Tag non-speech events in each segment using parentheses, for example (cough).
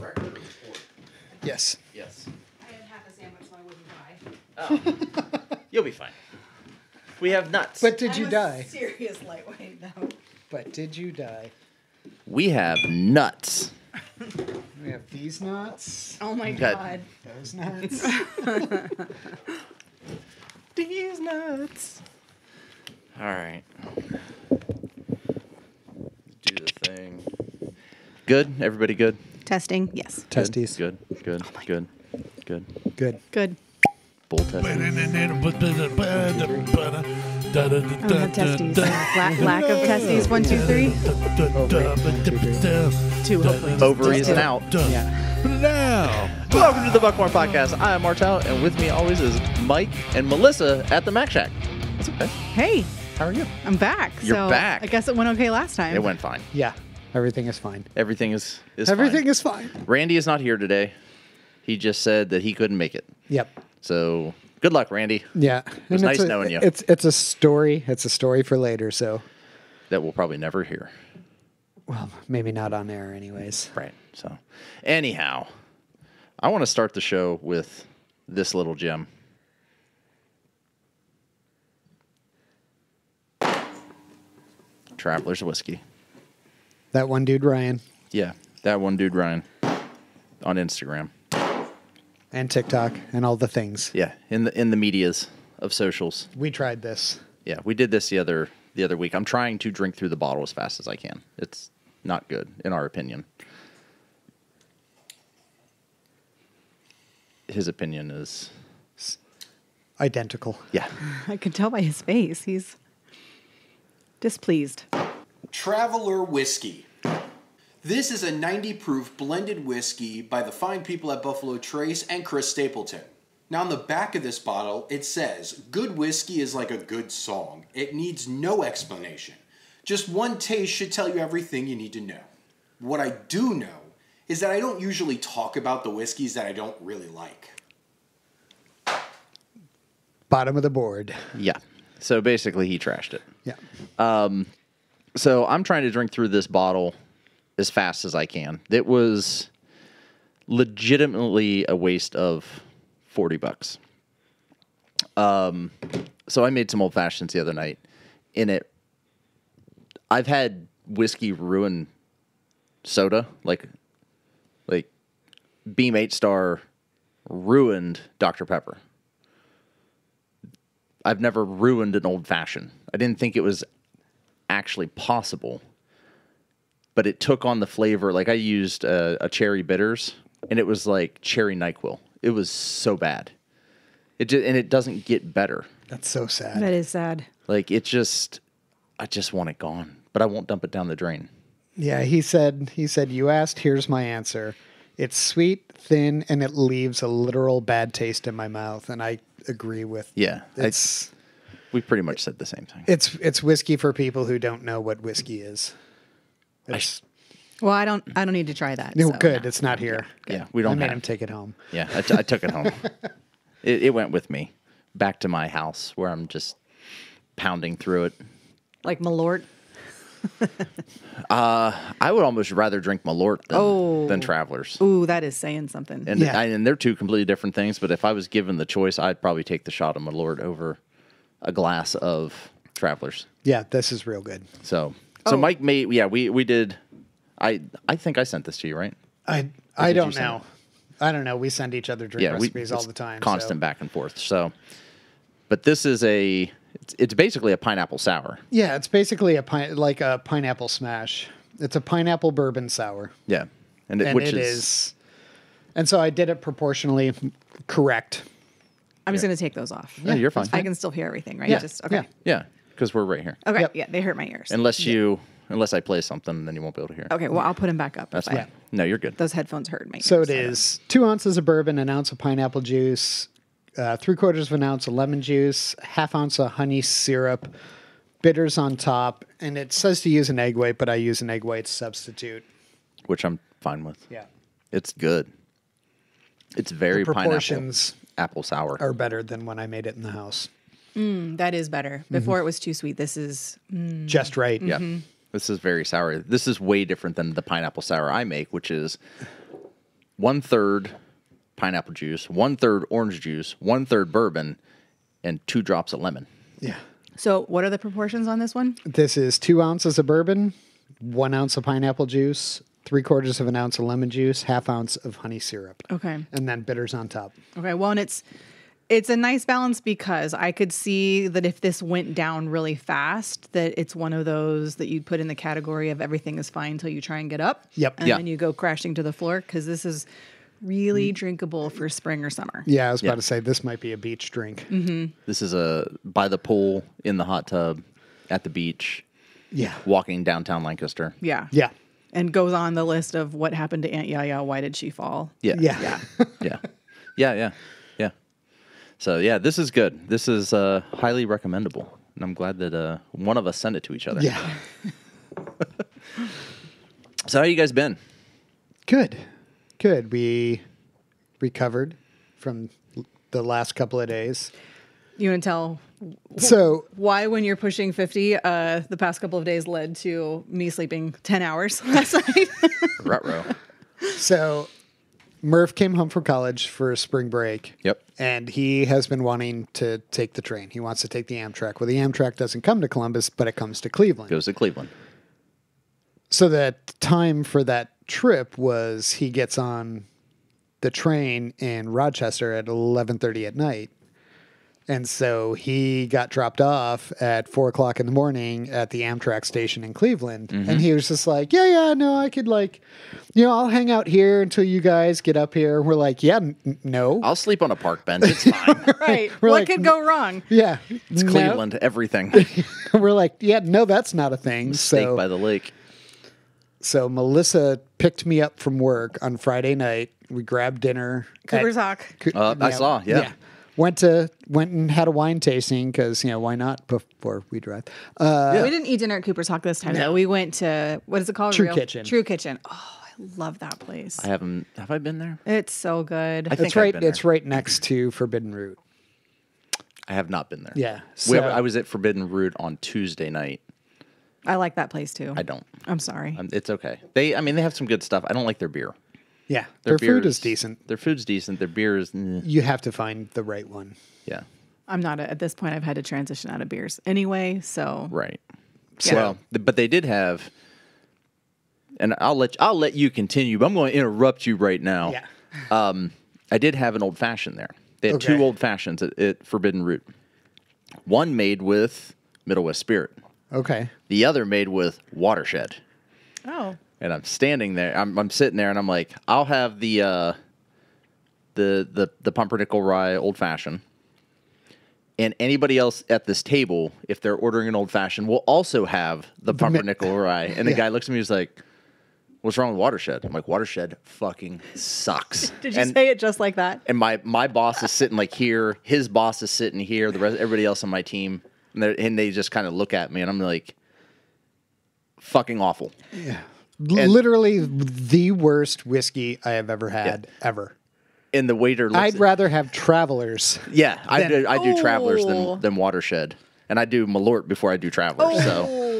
record? Yes. Yes. I had half a sandwich, so I wouldn't die. Oh. You'll be fine. We have nuts. But did I'm you a die? Serious lightweight, though. But did you die? we have nuts. We have these nuts, Oh my Good. god. those nuts. (laughs) These nuts. All right. Do the thing. Good. Everybody good. Testing, yes. Good? Testes. Oh good. Good. Good. Good. Good. Good. Bull testing. Oh, I don't have testes. La- (laughs) lack of testes. One, two, three. Two, hopefully. Ovaries and out. Yeah. Now, Welcome to the Buckhorn Podcast. I am Martelle, and with me always is Mike and Melissa at the Mac Shack. That's okay. Hey, How are you? I'm back. You're so back. I guess it went okay last time. It went fine. Yeah. Everything is fine. Everything is is Everything fine. is fine. Randy is not here today. He just said that he couldn't make it. Yep. So good luck, Randy. Yeah. It was And nice it's a, knowing you. It's it's a story. It's a story for later. So, That we'll probably never hear. well, maybe not on air, anyways. Right. So, anyhow, I want to start the show with this little gem. Traveller's whiskey. That one dude, Ryan, Yeah, that one dude, Ryan, on Instagram. and TikTok, and all the things. Yeah, in the in the medias of socials. We tried this. Yeah, we did this the other the other week. I'm trying to drink through the bottle as fast as I can. It's not good, in our opinion. His opinion is, Identical. yeah, (laughs) I can tell by his face. He's displeased. Traveller Whiskey. This is a 90 proof blended whiskey by the fine people at Buffalo Trace and Chris Stapleton. Now, on the back of this bottle, it says, Good whiskey is like a good song. It needs no explanation. Just one taste should tell you everything you need to know. What I do know is that I don't usually talk about the whiskeys that I don't really like. Bottom of the board. yeah. So basically, he trashed it. Yeah. Um, So I'm trying to drink through this bottle as fast as I can. It was legitimately a waste of 40 bucks. Um, so I made some old fashions the other night. In it, I've had whiskey ruin soda, like like Beam Eight Star ruined Dr Pepper. I've never ruined an old fashioned. I didn't think it was actually possible, but it took on the flavor. Like I used a, a cherry bitters, and it was like cherry Nyquil. It was so bad. It just, and it doesn't get better. That's so sad. That is sad. Like it just, I just want it gone, but I won't dump it down the drain. Yeah, he said he said you asked, here's my answer. It's sweet, thin, and it leaves a literal bad taste in my mouth, and I agree with Yeah, I- It's We pretty much said the same thing. it's it's whiskey for people who don't know what whiskey is. It's Well, I don't. I don't need to try that. no so, good. yeah. It's not here. Yeah, we don't I made have. him take it home. Yeah, I, t- I took it home. (laughs) it, it went with me back to my house where I'm just pounding through it. Like Malort. (laughs) uh, I would almost rather drink Malort than, Oh. than Travellers. Ooh, that is saying something. And, Yeah. I, and they're two completely different things. But if I was given the choice, I'd probably take the shot of Malort over a glass of Travellers. Yeah, this is real good. So, so Oh. Mike made. Yeah, we we did. I I think I sent this to you, right? I I don't send know. I don't know. We send each other drink yeah, we, recipes all the time. constant so- back and forth. So, but this is a. It's, it's basically a pineapple sour. Yeah, it's basically a pine, like a pineapple smash. It's a pineapple bourbon sour, Yeah, and, it, and which it is, is. And so I did it proportionally correct. I'm just gonna take those off. Yeah, you're fine. I can still hear everything, right? Yeah, Just okay. yeah. Yeah, because we're right here. Okay. Yep. Yeah, they hurt my ears. Unless you, unless I play something, then you won't be able to hear. okay. Well, I'll put them back up. That's if I- fine. No, you're good. Those headphones hurt me. So it is two ounces of bourbon, an ounce of pineapple juice, uh, three quarters of an ounce of lemon juice, half ounce of honey syrup, bitters on top, and it says to use an egg white, but I use an egg white substitute. Which I'm fine with. Yeah, It's good. It's very the pineapple proportions apple sour. are better than when I made it in the house. Mm, that is better. Mm-hmm. Before it was too sweet. This is mm. Just right. Yeah. Mm-hmm. This is very sour. This is way different than the pineapple sour I make, which is one third pineapple juice, one third orange juice, one third bourbon, and two drops of lemon. Yeah. So, what are the proportions on this one? This is two ounces of bourbon, one ounce of pineapple juice, three quarters of an ounce of lemon juice, half ounce of honey syrup, Okay. and then bitters on top. Okay. Well, and it's it's a nice balance because I could see that if this went down really fast, that it's one of those that you'd put in the category of everything is fine until you try and get up. Yep. And Yeah. then you go crashing to the floor because this is really mm. drinkable for spring or summer. Yeah, I was Yeah. about to say this might be a beach drink. Mm-hmm. This is a by the pool in the hot tub at the beach, Yeah. walking downtown Lancaster. Yeah. Yeah. And goes on the list of what happened to Aunt Yaya. Why did she fall? Yeah. Yeah. Yeah. (laughs) yeah. Yeah. Yeah. Yeah. So yeah, this is good. This is uh, highly recommendable. And I'm glad that uh, one of us sent it to each other. Yeah. (laughs) So how you guys been? Good. Good. We recovered from the last couple of days. You want to tell So, why, when you're pushing 50, uh, the past couple of days led to me sleeping 10 hours (laughs) last night? Rutro. so Murph came home from college for a spring break. Yep. And he has been wanting to take the train. He wants to take the Amtrak. Well, the Amtrak doesn't come to Columbus, but it comes to Cleveland. Goes to Cleveland. So the time for that trip was he gets on the train in Rochester at eleven thirty at night, and so he got dropped off at four o'clock in the morning at the Amtrak station in Cleveland, and he was just like, "Yeah, yeah, no, I could like, you know, I'll hang out here until you guys get up here." We're like, "Yeah, n- no, I'll sleep on a park bench. It's fine. (laughs) right. We're what like, could go wrong? yeah, It's no." Cleveland. Everything. (laughs) We're like, "Yeah, no, that's not a thing." Steak so by the lake. So Melissa picked me up from work on Friday night. We grabbed dinner. Cooper's at- Hawk. Co- Uh, I saw, yeah. Went to went and had a wine tasting because you know why not before we drive. Uh, We didn't eat dinner at Cooper's Hawk this time, though. We went to, what is it called? True Kitchen. True Kitchen. Oh, I love that place. I haven't. Have I been there? It's so good. I think it's I've right. been It's there. right next to Forbidden Root. I have not been there. Yeah, We have- I was at Forbidden Root on Tuesday night. I like that place too. I don't. I'm sorry. Um, it's okay. They. I mean, they have some good stuff. I don't like their beer. Yeah, Their, their, food is decent. Their food's decent. Their beer is. mm, You have to find the right one. yeah. I'm not, a, at this point, I've had to transition out of beers anyway. So, Right. Yeah. Well, th- but they did have, and I'll let I'll let you continue. But I'm going to interrupt you right now. Yeah. um, I did have an old fashioned there. They had two old fashions at, at Forbidden Root. One made with Middle West Spirit. Okay. The other made with Watershed. oh, And I'm standing there. I'm, I'm sitting there, and I'm like, I'll have the uh, the the the pumpernickel rye old fashioned. And anybody else at this table, if they're ordering an old fashioned, will also have the pumpernickel rye. And the (laughs) Yeah. guy looks at me, he's like, "What's wrong with Watershed?" I'm like, "Watershed fucking sucks." (laughs) did you and, say it just like that? and my my boss is sitting like here, his boss is sitting here, the rest everybody else on my team, and, they're- and they just kind of look at me, and I'm like, "Fucking awful." Literally the worst whiskey I have ever had ever. And the waiter, looks I'd at- rather have Travellers. yeah, I do, I do Travellers Oh. than than Watershed, and I do Malort before I do Travelers, so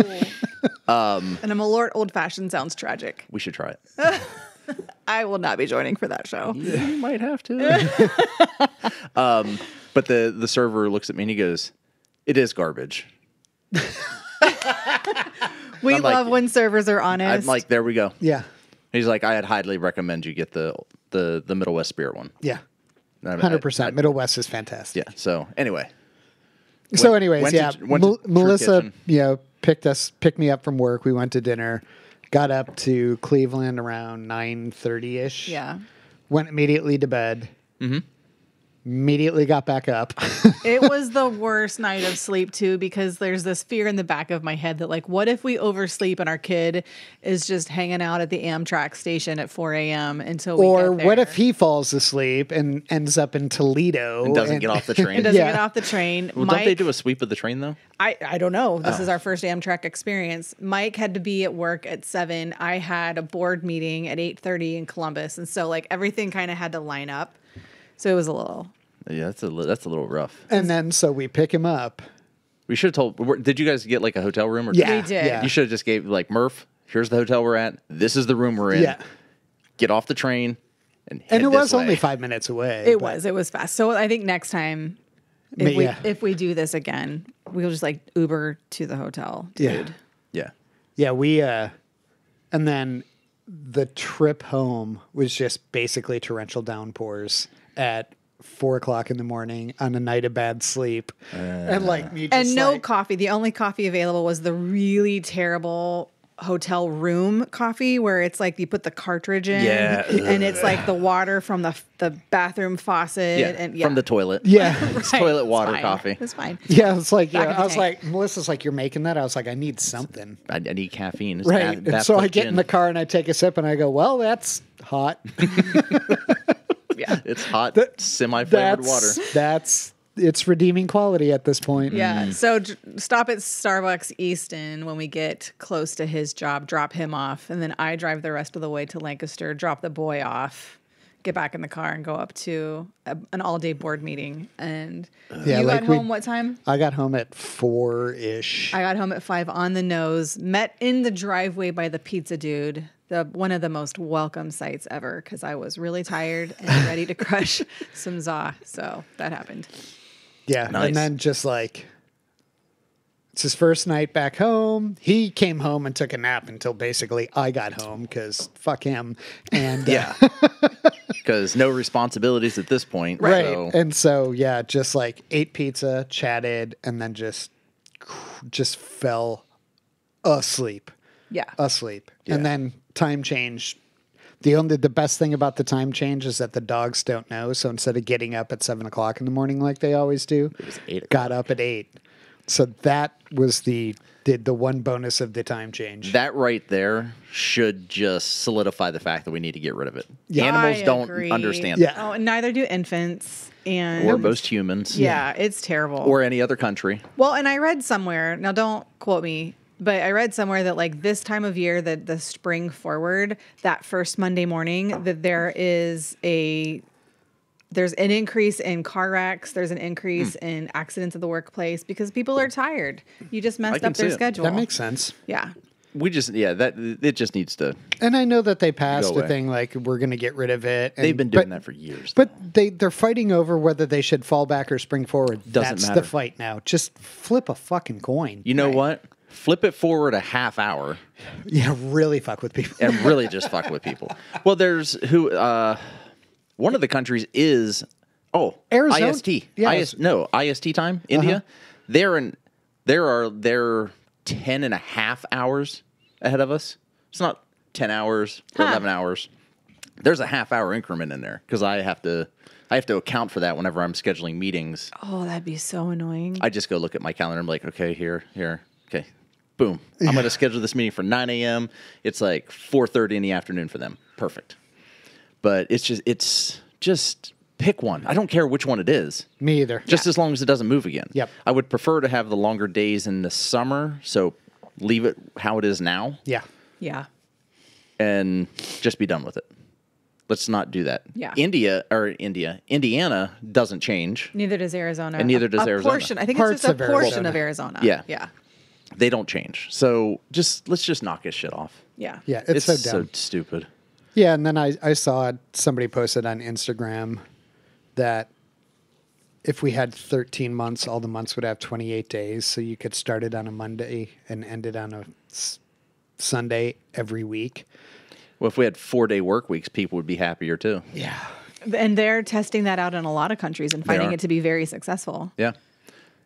And a Malort old fashioned sounds tragic. we should try it. (laughs) I will not be joining for that show. you might have to. (laughs) um, but the the server looks at me and he goes, "It is garbage." (laughs) (laughs) We I'm like- love when servers are honest. I'm like, "There we go." Yeah. He's like, "I'd highly recommend you get the the the Middle West Spirit one." Yeah. And I- I- Hundred percent. Middle West is fantastic. Yeah. So anyway, So, Went- anyways, went yeah, to Mel- Melissa, Kitchen. you know, picked us, picked me up from work. We went to dinner, got up to Cleveland around nine thirty ish. yeah. went immediately to bed. Mm-hmm. Immediately got back up. (laughs) It was the worst night of sleep too because there's this fear in the back of my head that like, what if we oversleep and our kid is just hanging out at the Amtrak station at 4 a.m. until we or get what if he falls asleep and ends up in Toledo and doesn't get off the (laughs) train. and doesn't Yeah. get off the train? well, Mike, don't they do a sweep of the train though? I, I don't know. This Oh. is our first Amtrak experience. Mike had to be at work at seven. I had a board meeting at eight thirty in Columbus, and so like everything kind of had to line up. So it was a little. Yeah, that's a li- that's a little rough. And then so we pick him up. We should have told. were- Did you guys get like a hotel room or? Yeah, We did. Yeah. You should have just gave like Murph. Here's the hotel we're at. This is the room we're in. Yeah. Get off the train and and head it was this only five minutes away. It but- was. It was fast. So I think next time, Ma- if we yeah. if we do this again, we'll just like Uber to the hotel, Yeah. dude. Yeah. Yeah, we uh and then the trip home was just basically torrential downpours at four o'clock in the morning on a night of bad sleep. Uh. and like me just And no like, coffee. The only coffee available was the really terrible hotel room coffee where it's like you put the cartridge in Yeah. and it's like the water from the the bathroom faucet Yeah. and yeah. From the toilet. Yeah. (laughs) Right, toilet water fine. coffee. It's fine. Yeah, it's like yeah, I was tank. like Melissa's like you're making that. I was like I need something. I, I need caffeine. It's Right. bath- and so I bathtub get in the car and I take a sip and I go, "Well, that's hot." (laughs) Yeah. (laughs) It's hot, That- semi flavored that's water. that's it's redeeming quality at this point. Yeah. Mm. So j- stop at Starbucks Easton when we get close to his job, drop him off, and then I drive the rest of the way to Lancaster, drop the boy off, get back in the car, and go up to a, an all day board meeting. And Yeah, you like got we- home what time? I got home at four ish. I got home at five on the nose, met in the driveway by the pizza dude. The, one of the most welcome sights ever because I was really tired and (laughs) ready to crush some za. So that happened. Yeah, Nice. and then just like it's his first night back home. He came home and took a nap until basically I got home because fuck him. And uh, Yeah. (laughs) Because no responsibilities at this point. right. So, And so yeah, just like ate pizza, chatted, and then just just fell asleep, Yeah. asleep, Yeah. and then time change. The only the best thing about the time change is that the dogs don't know. So instead of getting up at seven o'clock in the morning like they always do, eight got up at eight. So that was the did the one bonus of the time change. that right there should just solidify the fact that we need to get rid of it. Yeah. Animals I don't agree. understand Yeah. it. Oh, and neither do infants. And Or most humans. Yeah, it's terrible. Or any other country. well, and I read somewhere, now don't quote me, but I read somewhere that like this time of year, that the spring forward, that first Monday morning, that there is a there's an increase in car wrecks, there's an increase Hmm. in accidents at the workplace because people are tired. You just messed up their it. schedule. that makes sense. yeah. We just, yeah, that it just needs to. And I know that they passed a thing like we're going to get rid of it. and- They've been doing but- that for years. But they they're fighting over whether they should fall back or spring forward. Doesn't That's matter. the fight now. Just flip a fucking coin. you know Right. what? Flip it forward a half hour Yeah, really fuck with people. and really just fuck with people. Well, there's who, uh, one of the countries is, oh, Arizona- IST. yeah, IS, Uh-huh. no, IST time, India. They're in, there are, they're 10 and a half hours ahead of us. It's not 10 hours or Huh. 11 hours. There's a half hour increment in there because I have to, I have to account for that whenever I'm scheduling meetings. Oh, that'd be so annoying. I just go look at my calendar. I'm like, okay, here, here, okay, boom. I'm going to schedule this meeting for 9 a.m. It's like 4:30 in the afternoon for them. Perfect. But it's just, it's just pick one. I don't care which one it is. Me either. Just as long as it doesn't move again. Yep. I would prefer to have the longer days in the summer. So leave it how it is now Yeah. yeah. and just be done with it. Let's not do that. Yeah. India or India, Indiana doesn't change. Neither does Arizona. And neither A- does a Arizona. Portion. I think Parts it's just a of portion Arizona. of Arizona. Yeah. Yeah. They don't change. So just let's just knock his shit off. Yeah. Yeah. It's, It's, so so, stupid. Yeah, and then I, I saw somebody posted on Instagram that if we had 13 months, all the months would have 28 days. So you could start it on a Monday and end it on a s- Sunday every week. Well, if we had four day work weeks, people would be happier too. Yeah. And they're testing that out in a lot of countries and finding it to be very successful. Yeah.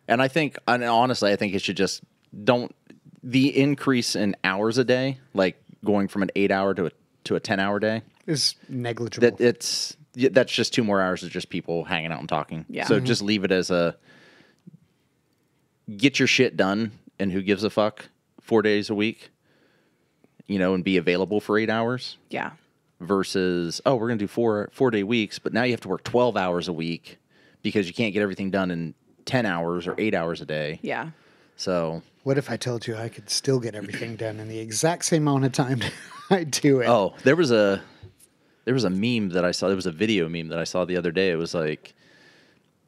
And I think, and honestly, I think it should just don't the increase in hours a day, like going from an eight hour to a to a ten hour day. Is negligible. That it's that's just two more hours of just people hanging out and talking. Yeah. So mm-hmm. just leave it as a get your shit done, and who gives a fuck? Four days a week, you know, and be available for eight hours. Yeah. versus oh we're going to do four four day weeks but now you have to work 12 hours a week because you can't get everything done in 10 hours or 8 hours a day Yeah. so what if I told you I could still get everything (clears throat) done in the exact same amount of time (laughs) I do it? oh there was a there was a meme that i saw there was a video meme that i saw the other day it was like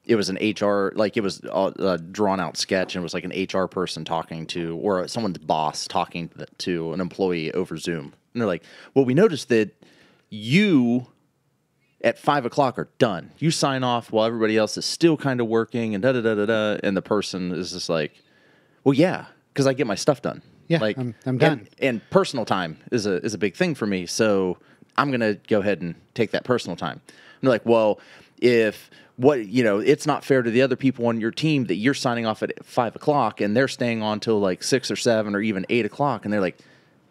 it was an hr like it was a, a drawn out sketch and it was like an hr person talking to or someone's boss talking to an employee over zoom and they're like well we noticed that you at five o'clock are done. You sign off while everybody else is still kind of working and da da da da da. And the person is just like, well, yeah, because I get my stuff done. Yeah, like I'm- I'm and- done. And, personal time is a is a big thing for me. So I'm gonna go ahead and take that personal time. And they're like, well, if what you know, it's not fair to the other people on your team that you're signing off at five o'clock and they're staying on till like six or seven or even eight o'clock. And they're like,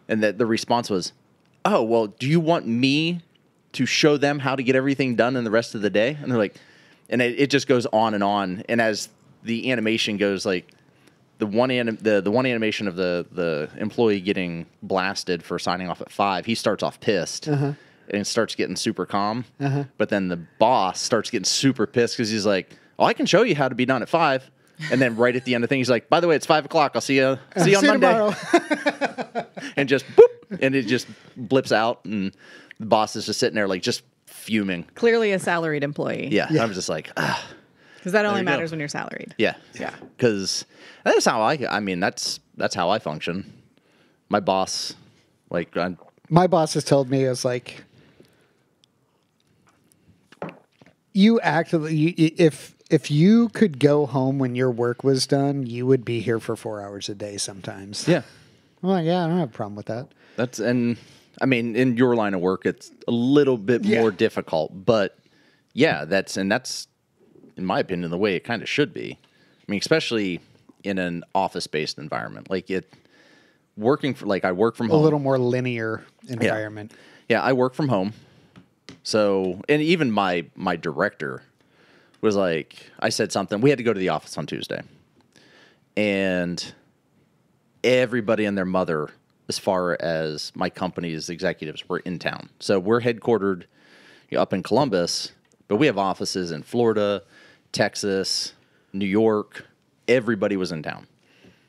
and that the response was, oh well, do you want me to show them how to get everything done in the rest of the day? And they're like, and it, it just goes on and on. And as the animation goes, like the one anim- the the one animation of the the employee getting blasted for signing off at five, he starts off pissed. And starts getting super calm, but then the boss starts getting super pissed because he's like, "Oh, I can show you how to be done at 5. And then right at the end of the thing, he's like, "By the way, it's five o'clock. I'll see you. See you on See Monday." tomorrow. (laughs) and just boop, and it just blips out, and the boss is just sitting there like just fuming. Clearly a salaried employee. Yeah, I'm just like, ah, Because that only you go. matters when you're salaried. yeah, Yeah. Because that's how I. I mean, that's that's how I function. My boss, like, I, My boss has told me is like, you actually, you, if if you could go home when your work was done, you would be here for four hours a day sometimes. yeah, I'm like, yeah, I don't have a problem with that. that's and I mean, in your line of work, it's a little bit Yeah. more difficult, but yeah, that's and that's in my opinion the way it kind of should be. I mean, especially in an office-based environment, like it working for like I work from home. A little more linear environment. Yeah, I work from home. So, and even my my director was like, I said something. We had to go to the office on Tuesday, and everybody and their mother, as far as my company's executives, were in town. So we're headquartered up in Columbus, but we have offices in Florida, Texas, New York. Everybody was in town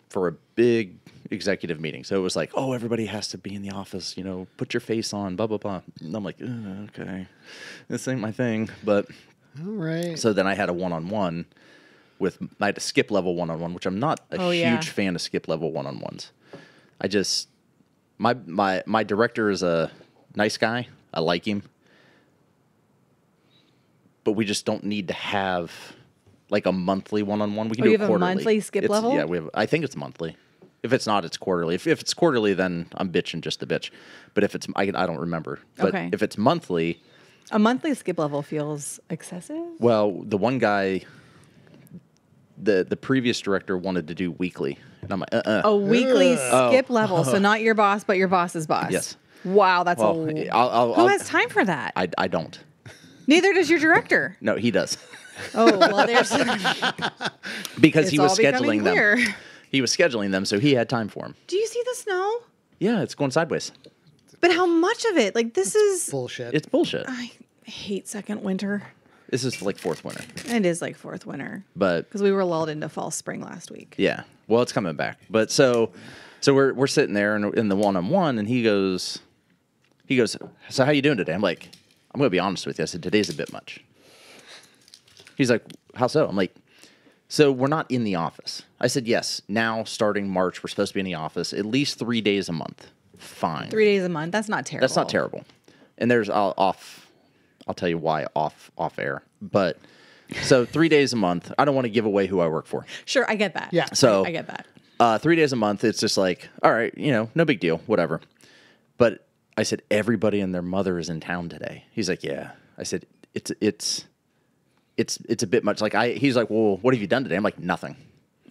for a big executive meeting. So it was like, oh, everybody has to be in the office, you know, put your face on, blah, blah, blah. And I'm like, "Uh, okay, this ain't my thing. But All right. so then I had a one on one with, I had a skip level one on one, which I'm not a Oh, huge yeah. fan of skip level one on ones. I just, my, my, my director is a nice guy. I like him. But we just don't need to have like a monthly one on one. We can Oh, do you it have a quarterly. monthly skip It's- level? Yeah, we have. I think it's monthly. If it's not, it's quarterly. If, if it's quarterly, then I'm bitching just a bitch. But if it's, I, I don't remember. But Okay. if it's monthly, A monthly skip level feels excessive. well, the one guy, the the previous director wanted to do weekly, and I'm like, uh, uh A weekly skip level. So not your boss, but your boss's boss. Yes. Wow, that's Well, a. I'll, I'll, Who I'll- has time for that? I, I don't. Neither does your director. No, he does (laughs) Oh well, there's. (laughs) (laughs) because It's he was all scheduling them. clear. He was scheduling them, so he had time for him. Do you see the snow? Yeah, it's going sideways. But how much of it? Like this is. Bullshit. It's bullshit. I hate second winter. This is like fourth winter, It is like fourth winter but because we were lulled into fall spring last week. Yeah. Well, it's coming back. But so so we're we're sitting there in, in the one on one, and he goes, he goes, so how you doing today? I'm like, I'm gonna be honest with you. I said today's a bit much. He's like, how so? I'm like, so we're not in the office. I said yes. Now starting March, we're supposed to be in the office at least three days a month. Fine. Three days a month. That's not terrible. That's not terrible. And there's I'll, off. I'll tell you why off off air. But so three days a month. I don't want to give away who I work for. Sure, I get that. Yeah. So I get that. Uh, three days a month. It's just like, all right, you know, no big deal, whatever. But I said everybody and their mother is in town today. He's like, yeah. I said it's it's it's it's a bit much. Like I, he's like, well, what have you done today? I'm like, nothing.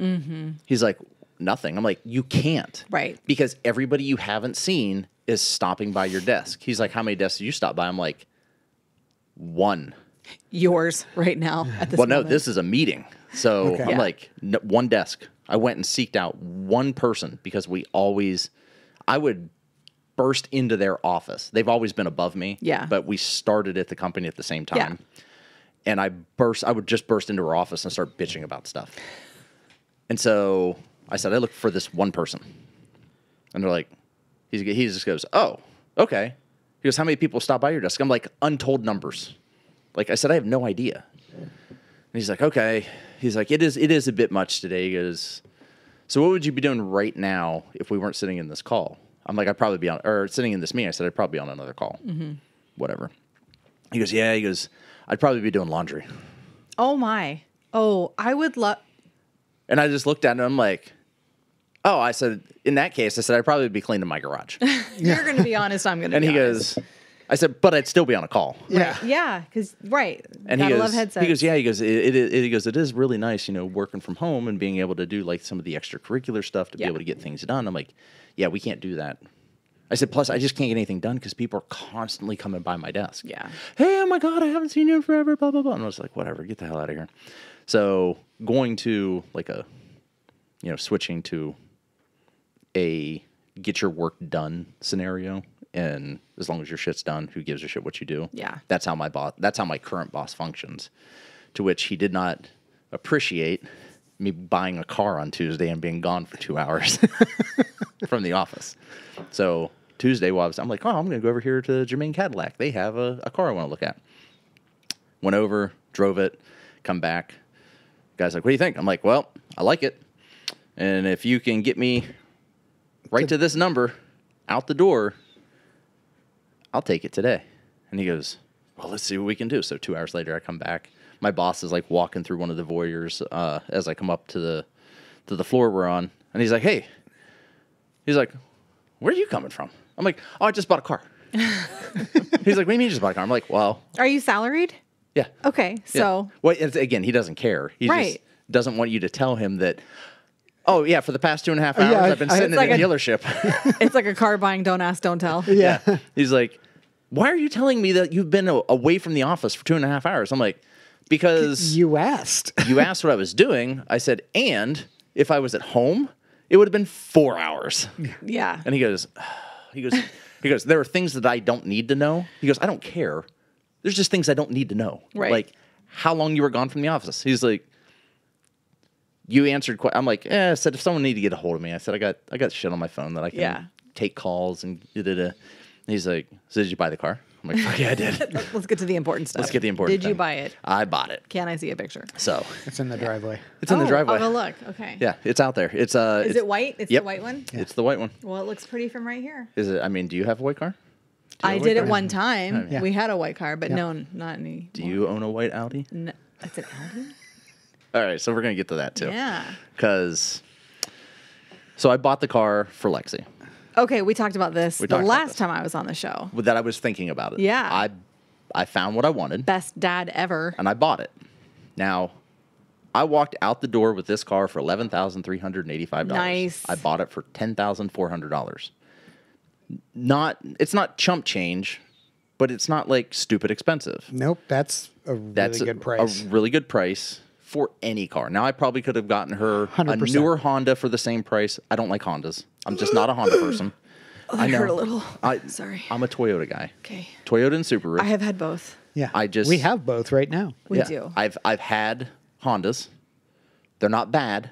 Mm-hmm. He's like, nothing. I'm like, you can't, Right. Because everybody you haven't seen is stopping by your desk. He's like, how many desks did you stop by? I'm like, one. Yours right now at this Well, no, this is a meeting. So Okay. I'm Yeah. like, no, one desk. I went and seeked out one person because we always, I would burst into their office. They've always been above me. Yeah. But we started at the company at the same time. Yeah. And I burst, I would just burst into her office and start bitching about stuff. And so I said, I look for this one person. And they're like, he's, he just goes, oh, okay. He goes, how many people stop by your desk? I'm like, untold numbers. Like I said, I have no idea. And he's like, okay. He's like, it is it is a bit much today. He goes, so what would you be doing right now if we weren't sitting in this call? I'm like, I'd probably be on or sitting in this meeting. I said I'd probably be on another call. Mm-hmm. Whatever. He goes, yeah. He goes, I'd probably be doing laundry. Oh my. Oh, I would love. And I just looked at him. I'm like, oh, I said, in that case, I said, I'd probably be cleaning my garage. (laughs) You're going to be honest. I'm going to. and be he honest. goes, I said, but I'd still be on a call. Yeah. Yeah, because right. And Gotta he love goes, headsets. he goes, yeah, he goes, it, it, it, he goes, it is really nice, you know, working from home and being able to do like some of the extracurricular stuff to Yeah. be able to get things done. I'm like, yeah, we can't do that. I said, plus, I just can't get anything done because people are constantly coming by my desk. Yeah. Hey, oh my god, I haven't seen you in forever. Blah blah blah. And I was like, whatever, get the hell out of here. So going to like a, you know, switching to a get your work done scenario and as long as your shit's done who gives a shit what you do Yeah. that's how my boss that's how my current boss functions to which he did not appreciate me buying a car on tuesday and being gone for two hours (laughs) from the office so tuesday while I was, i'm like oh i'm gonna go over here to Germain cadillac they have a, a car i want to look at went over drove it come back guy's like what do you think i'm like well i like it and if you can get me right to this number out the door, I'll take it today. And he goes, Well, let's see what we can do. So two hours later, I come back. My boss is like walking through one of the voyeurs uh, as I come up to the to the floor we're on, and he's like, "Hey," he's like, "Where are you coming from?" I'm like, "Oh, I just bought a car." (laughs) he's like, "What do you mean you just bought a car?" I'm like, "Well, Are you salaried? yeah." Okay, Yeah. so well, it's, again, he doesn't care. He Right. just doesn't want you to tell him that. Oh yeah, for the past two and a half hours, yeah, I- I've been I- sitting It's like in the a- dealership. (laughs) it's like a car buying. Don't ask, don't tell. Yeah. He's like, "Why are you telling me that you've been a- away from the office for two and a half hours?" I'm like, "Because You asked. (laughs) you asked what I was doing." I said, "And if I was at home, it would have been four hours." Yeah. And he goes, (sighs) "He goes, he goes. There are things that I don't need to know." He goes, "I don't care. There's just things I don't need to know, Right. like how long you were gone from the office." He's like. You answered. que- I'm like, eh. I said if someone needed to get a hold of me, I said I got I got shit on my phone that I can Yeah. take calls and da da da. He's like, so did you buy the car? I'm like, fuck yeah, I did. Let's (laughs) let's get to the important stuff. Let's get the important. Did you buy it? I bought it. Can I see a picture? So It's in the driveway. it's in the Oh, driveway. I'll go look. Okay. Yeah, it's out there. It's uh. Is it's, it white? It's yep. the white one. It's the white one. Well, it looks pretty from right here. Is it? I mean, do you have a white car? I did white it one time. Yeah. We had a white car, but Yeah. no, not any. Do you own a white Audi? No, that's an Audi. All right, so we're gonna get to that too. Yeah. Because. So I bought the car for Lexi. Okay, we talked about this We the talked about last this. time I was on the show. That, I was thinking about it. Yeah. I, I found what I wanted Best dad ever. and I bought it. Now, I walked out the door with this car for eleven thousand three hundred and eighty-five dollars. Nice. I bought it for ten thousand four hundred dollars. Not, it's not chump change, but it's not like stupid expensive. Nope, that's a really That's good a, price. a really good price for any car. Now, I probably could have gotten her a 100%. newer Honda for the same price. I don't like Hondas. I'm just not a Honda (laughs) person. Oh, I know. hurt a little. I, Sorry. I'm a Toyota guy. Okay. Toyota and Subaru. I have had both. yeah, I just- we have both right now. We Yeah. do. I've I've had Hondas. They're not bad.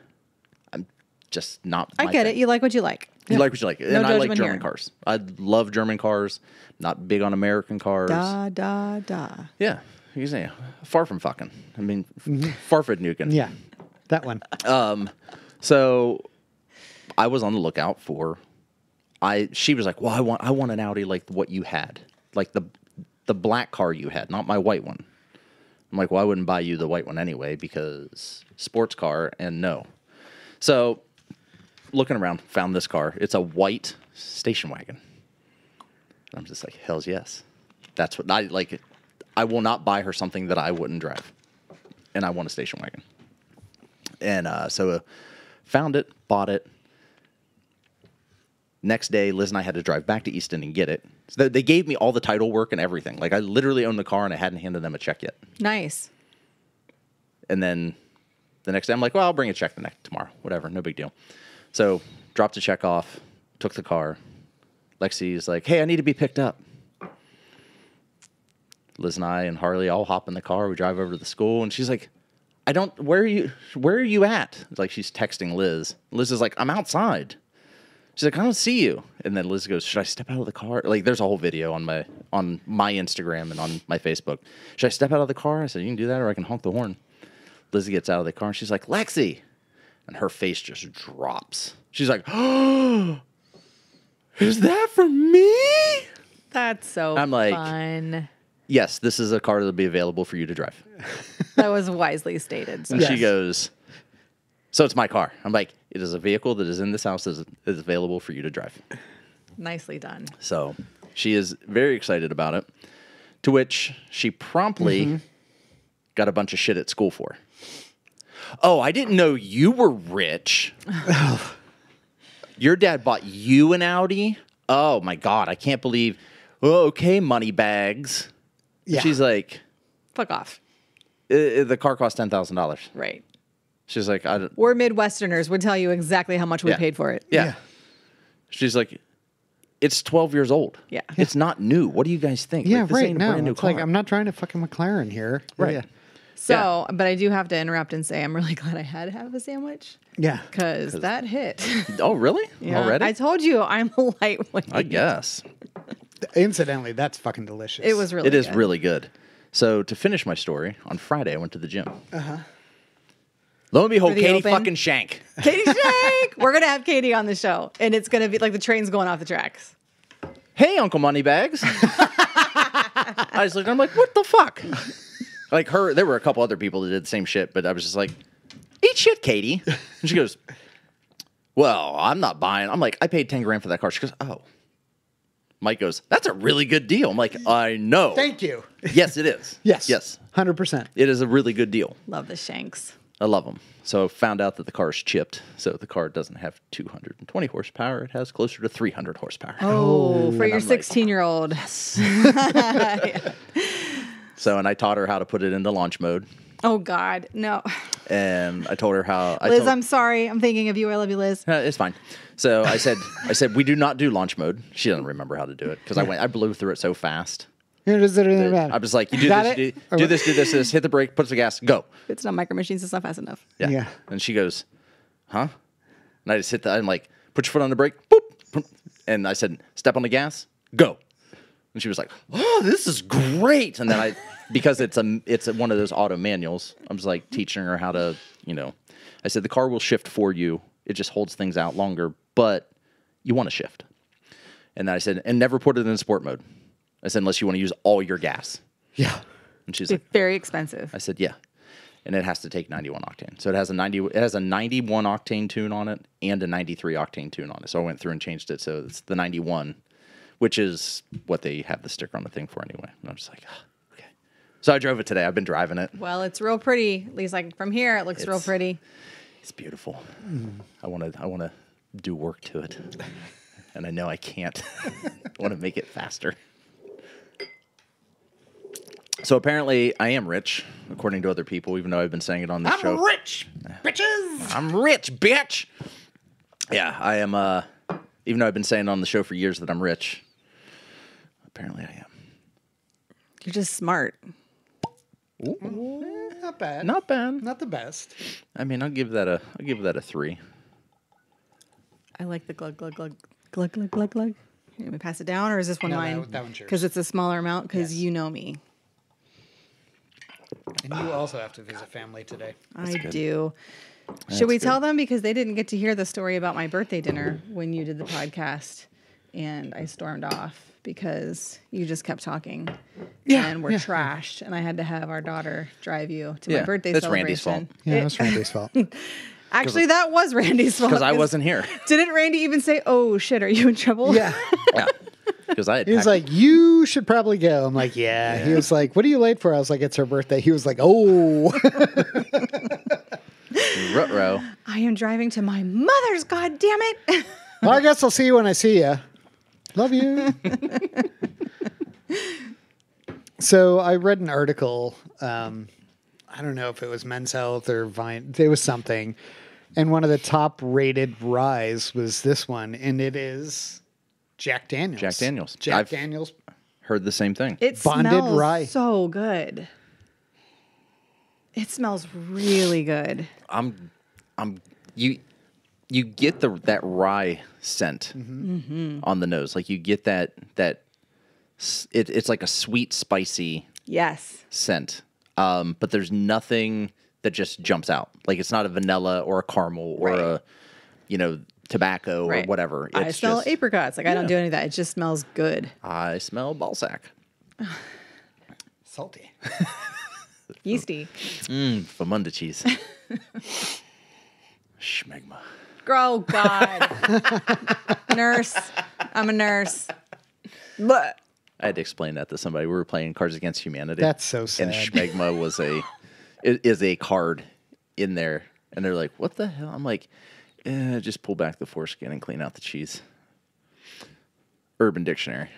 I'm just not. I my get thing. it. You like what you like. You like what you like, No and I like German here. cars. I love German cars. Not big on American cars. Da da da. Yeah, you say far from fucking. I mean, Fahrvergnügen. Yeah, that one. Um, So I was on the lookout for. I she was like, well, I want I want an Audi like what you had, like the the black car you had, not my white one. I'm like, well, I wouldn't buy you the white one anyway because sports car and no. So looking around, found this car. It's a white station wagon. I'm just like, hell's yes. That's what I like. I will not buy her something that I wouldn't drive, and I want a station wagon. And uh, so uh, found it, bought it. Next day, Liz and I had to drive back to Easton and get it. So they- gave me all the title work and everything. Like I literally owned the car and I hadn't handed them a check yet. Nice. And then the next day, I'm like, well, I'll bring a check the next tomorrow, whatever, no big deal. So dropped the check off, took the car. Lexi's like, hey, I need to be picked up. Liz and I and Harley all hop in the car. We drive over to the school, and she's like, I don't. Where are you? Where are you at? It's like she's texting Liz. Liz is like, I'm outside. She's like, I don't see you. And then Liz goes, Should I step out of the car? Like, there's a whole video on my on my Instagram and on my Facebook. Should I step out of the car? I said, You can do that, or I can honk the horn. Liz gets out of the car and she's like, Lexi. And her face just drops. She's like, Oh, (gasps) is that for me? That's so I'm like- fun. Yes, this is a car that'll be available for you to drive. (laughs) That was wisely stated. So. And she goes, so it's my car. I'm like, it is a vehicle that is in this house that is, is available for you to drive. Nicely done. So she is very excited about it. To which she promptly mm-hmm. got a bunch of shit at school for. Oh, I didn't know you were rich. (laughs) Your dad bought you an Audi? Oh my God, I can't believe. Oh, okay, money bags. Yeah. She's like, Fuck off. "Uh, the car cost $10,000. Right. She's like, I don't, We're Midwesterners. Would tell you exactly how much we Yeah. paid for it. yeah. Yeah. She's like, it's 12 years old. Yeah. It's not new. What do you guys think? Yeah, Like, this right. ain't a No, brand new it's like car. I'm not trying to fucking McLaren here. Right. Yeah. So, but I do have to interrupt and say I'm really (laughs) glad I had to have a sandwich Yeah. because that hit. Oh, really? (laughs) Yeah. Already? I told you I'm (laughs) a lightweight. I guess. Incidentally, that's fucking delicious. It was really. it is good. really good. So to finish my story, on Friday I went to the gym. Uh-huh. Lo and behold, Katie open? fucking Shank. Katie (laughs) Shank. We're gonna have Katie on the show, and it's gonna be like the train's going off the tracks. Hey, Uncle Moneybags. (laughs) I was like, I'm like, what the fuck? like her, there were a couple other people that did the same shit, but I was just like, eat shit, Katie. And she goes, well, I'm not buying. I'm like, I paid 10 grand for that car. She goes, oh. Mike goes, that's a really good deal. I'm like, I know. Thank you. Yes, it is. (laughs) Yes. Yes. Hundred percent. It is a really good deal. Love the Shanks. I love them. So found out that the car is chipped. So the car doesn't have 220 horsepower. It has closer to 300 horsepower. Oh, oh. for your I'm like, 16 year old. Yes. (laughs) So and I taught her how to put it into launch mode. Oh God, no. And I told her how. I Liz, told, I'm sorry. I'm thinking of you. I love you, Liz. Uh, it's fine. So I said, I said we do not do launch mode. She doesn't remember how to do it because I went, I blew through it so fast. Here it is. It is I'm just like, you do Got this, it? do, do this, do this, this, hit the brake, put the gas, go. It's not micro machines. It's not fast enough. Yeah. Yeah. And she goes, huh? And I just hit the, I'm like, put your foot on the brake, boop. boop. And I said, step on the gas, go. And she was like, oh, this is great. And then I, because it's a, it's a, one of those auto manuals, I'm just like teaching her how to, you know, I said, the car will shift for you. It just holds things out longer, but you want to shift. And then I said, and never put it in sport mode. I said, unless you want to use all your gas. Yeah. And she's Be like, very expensive. I said, yeah. And it has to take 91 octane. So it has a 90 it has a 91 octane tune on it and a 93 octane tune on it. So I went through and changed it so it's the 91, which is what they have the sticker on the thing for anyway. And I'm just like, ah, okay. So I drove it today. I've been driving it. Well, it's real pretty. At least like from here, it looks real pretty. It's beautiful. I want to I want to do work to it. (laughs) And I know I can't. (laughs) I want to make it faster. So apparently I am rich, according to other people, even though I've been saying it on the show. I'm rich, bitches. I'm rich, bitch. Yeah, I am. Uh, even though I've been saying on the show for years that I'm rich, apparently I am. You're just smart. Eh, not bad. Not bad. Not the best. I mean, I'll give that a. I'll give that a three. I like the glug glug glug glug glug glug glug. Can we pass it down, or is this one No, that mine? one- that one's yours. Because it's a smaller amount. Because Yes. you know me, And you also have to visit family today. I good. do. Should we tell good. them because they didn't get to hear the story about my birthday dinner when you did the podcast, and I stormed off because you just kept talking. Yeah, and we're yeah, trashed, and I had to have our daughter drive you to Yeah, my birthday that's Randy's celebration. fault. Yeah, that's (laughs) Randy's fault. actually, that was Randy's fault (laughs) Because I wasn't here. (laughs) Didn't Randy even say, "Oh shit, are you in trouble?" Yeah. yeah. Because I had. He was packed- like, "You should probably go." I'm like, "Yeah." He was like, "What are you late for?" I was like, "It's her birthday." He was like, "Oh." Ruh-roh. I am driving to my mother's. God damn it! well, I guess I'll see you when I see you. Love you. so I read an article. Um, I don't know if it was Men's Health or Vine. It was something, and one of the top rated ryes was this one, and it is Jack Daniels. Jack Daniels. Jack I've- Daniels. Heard the same thing. It Bonded smells rye. so good. It smells really good. I'm. I'm. You. You get the that rye scent Mm-hmm. on the nose. Like you get that that. It, it's like a sweet, spicy Yes. scent. Um, but there's nothing that just jumps out. Like it's not a vanilla or a caramel or Right. a, you know, tobacco Right. or whatever. It's I smell just, apricots. Like I don't do any of that. It just smells good. I smell ballsack. (sighs) Salty. Yeasty. Mmm, Famunda cheese. (laughs) Schmegma. Oh God. (laughs) nurse. I'm a nurse. But I had to explain that to somebody. We were playing Cards Against Humanity. That's so sad. And. Schmegma was a is a card in there, and they're like, "What the hell?" I'm like, eh, "Just pull back the foreskin and clean out the cheese." Urban Dictionary.